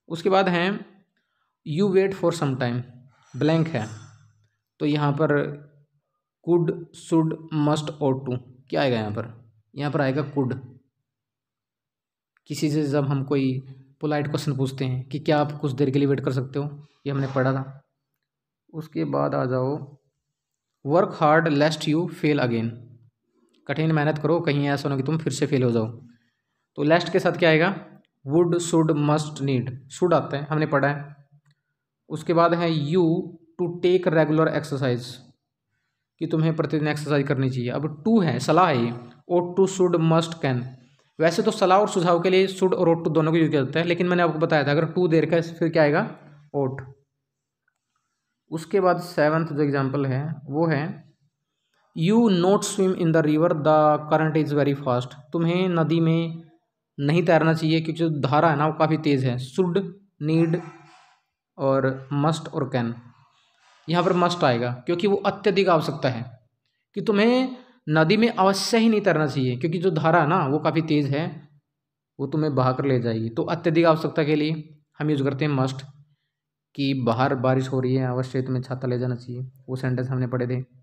उसके बाद हैं you wait for some time blank है। तो यहाँ पर कुड सुड मस्ट और टू क्या आएगा यहाँ पर? यहाँ पर आएगा कुड किसी से जब हम कोई पोलाइट क्वेश्चन पूछते हैं कि क्या आप कुछ देर के लिए वेट कर सकते हो? ये हमने पढ़ा था। उसके बाद आ जाओ। Work hard lest you fail again कठिन मेहनत करो, कहीं ऐसा ना कि तुम फिर से फेल हो जाओ। तो लेस्ट के साथ क्या आएगा? Would should must need should आता है, हमने पढ़ा है। उसके बाद है you to take regular exercise कि तुम्हें प्रतिदिन एक्सरसाइज करनी चाहिए। अब टू है, सलाह है ought to should must can वैसे तो सलाह और सुझाव के लिए शुड और ओट टू दोनों को यूज़ किया जाता है, लेकिन मैंने आपको बताया था, अगर टू देर का फिर क्या आएगा? ओट उसके बाद सेवन्थ जो एग्ज़ाम्पल है, वो है you not swim in the river the current is very fast तुम्हें नदी में नहीं तैरना चाहिए, क्योंकि जो धारा है ना, वो काफ़ी तेज़ है। शुड नीड और मस्ट और कैन यहाँ पर मस्ट आएगा, क्योंकि वो अत्यधिक आवश्यकता है। कि तुम्हें नदी में अवश्य ही नहीं तैरना चाहिए, क्योंकि जो धारा है ना, वो काफ़ी तेज़ है, वो तुम्हें बहा कर ले जाएगी। तो अत्यधिक आवश्यकता के लिए हम यूज़ करते हैं मस्ट कि बाहर बारिश हो रही है, अवश्य तुम्हें छाता ले जाना चाहिए। वो सेंटेंस हमने पढ़े थे।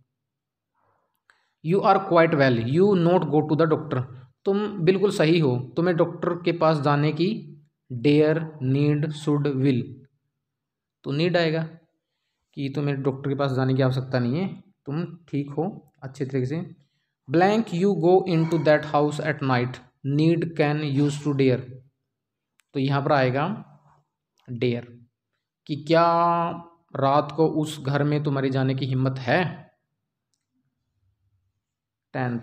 You are quite well you not go to the doctor तुम बिल्कुल सही हो। तुम्हें डॉक्टर के पास जाने की डेयर नीड शुड विल तो नीड आएगा कि तुम्हें डॉक्टर के पास जाने की आवश्यकता नहीं है। तुम ठीक हो, अच्छे तरीके से। Blank you go into that house at night need can used to dare तो यहाँ पर आएगा डेयर कि क्या रात को उस घर में तुम्हारी जाने की हिम्मत है? Tenth.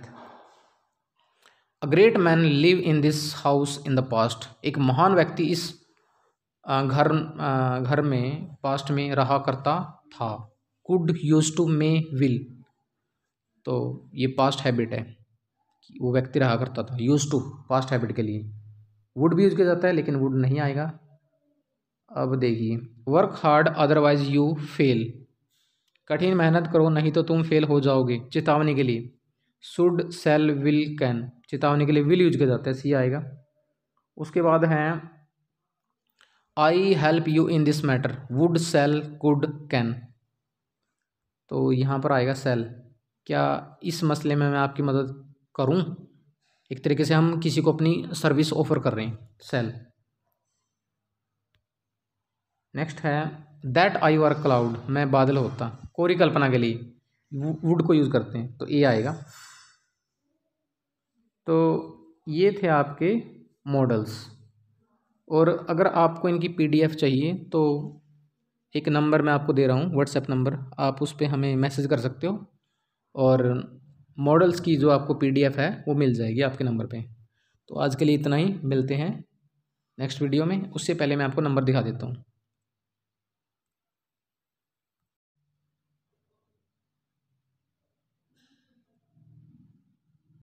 A great man live in this house in the past एक महान व्यक्ति इस घर घर में पास्ट में रहा करता था। Could used to may will तो ये पास्ट हैबिट है। वो व्यक्ति रहा करता था। यूज़ टू पास्ट हैबिट के लिए। वुड भी यूज़ किया जाता है, लेकिन वुड नहीं आएगा। अब देखिए। Work hard otherwise you fail कठिन मेहनत करो, नहीं तो तुम फेल हो जाओगे, चेतावनी के लिए। शुड सेल विल कैन, चेतावनी के लिए विल यूज़ किया जाता है सी आएगा। उसके बाद हैं I help you in this matter would shall could can तो यहाँ पर आएगा सेल क्या इस मसले में मैं आपकी मदद करूँ? एक तरीके से हम किसी को अपनी सर्विस ऑफ़र कर रहे हैं सेल नेक्स्ट है दैट आई वर क्लाउड मैं बादल होता, कोरी कल्पना के लिए वुड को यूज़ करते हैं तो ए आएगा। तो ये थे आपके मॉडल्स और अगर आपको इनकी पीडीएफ चाहिए तो एक नंबर मैं आपको दे रहा हूँ व्हाट्सएप नंबर आप उस पर हमें मैसेज कर सकते हो। और मॉडल्स की जो आपको पीडीएफ है, वो मिल जाएगी आपके नंबर पे। तो आज के लिए इतना ही, मिलते हैं नेक्स्ट वीडियो में। उससे पहले मैं आपको नंबर दिखा देता हूँ।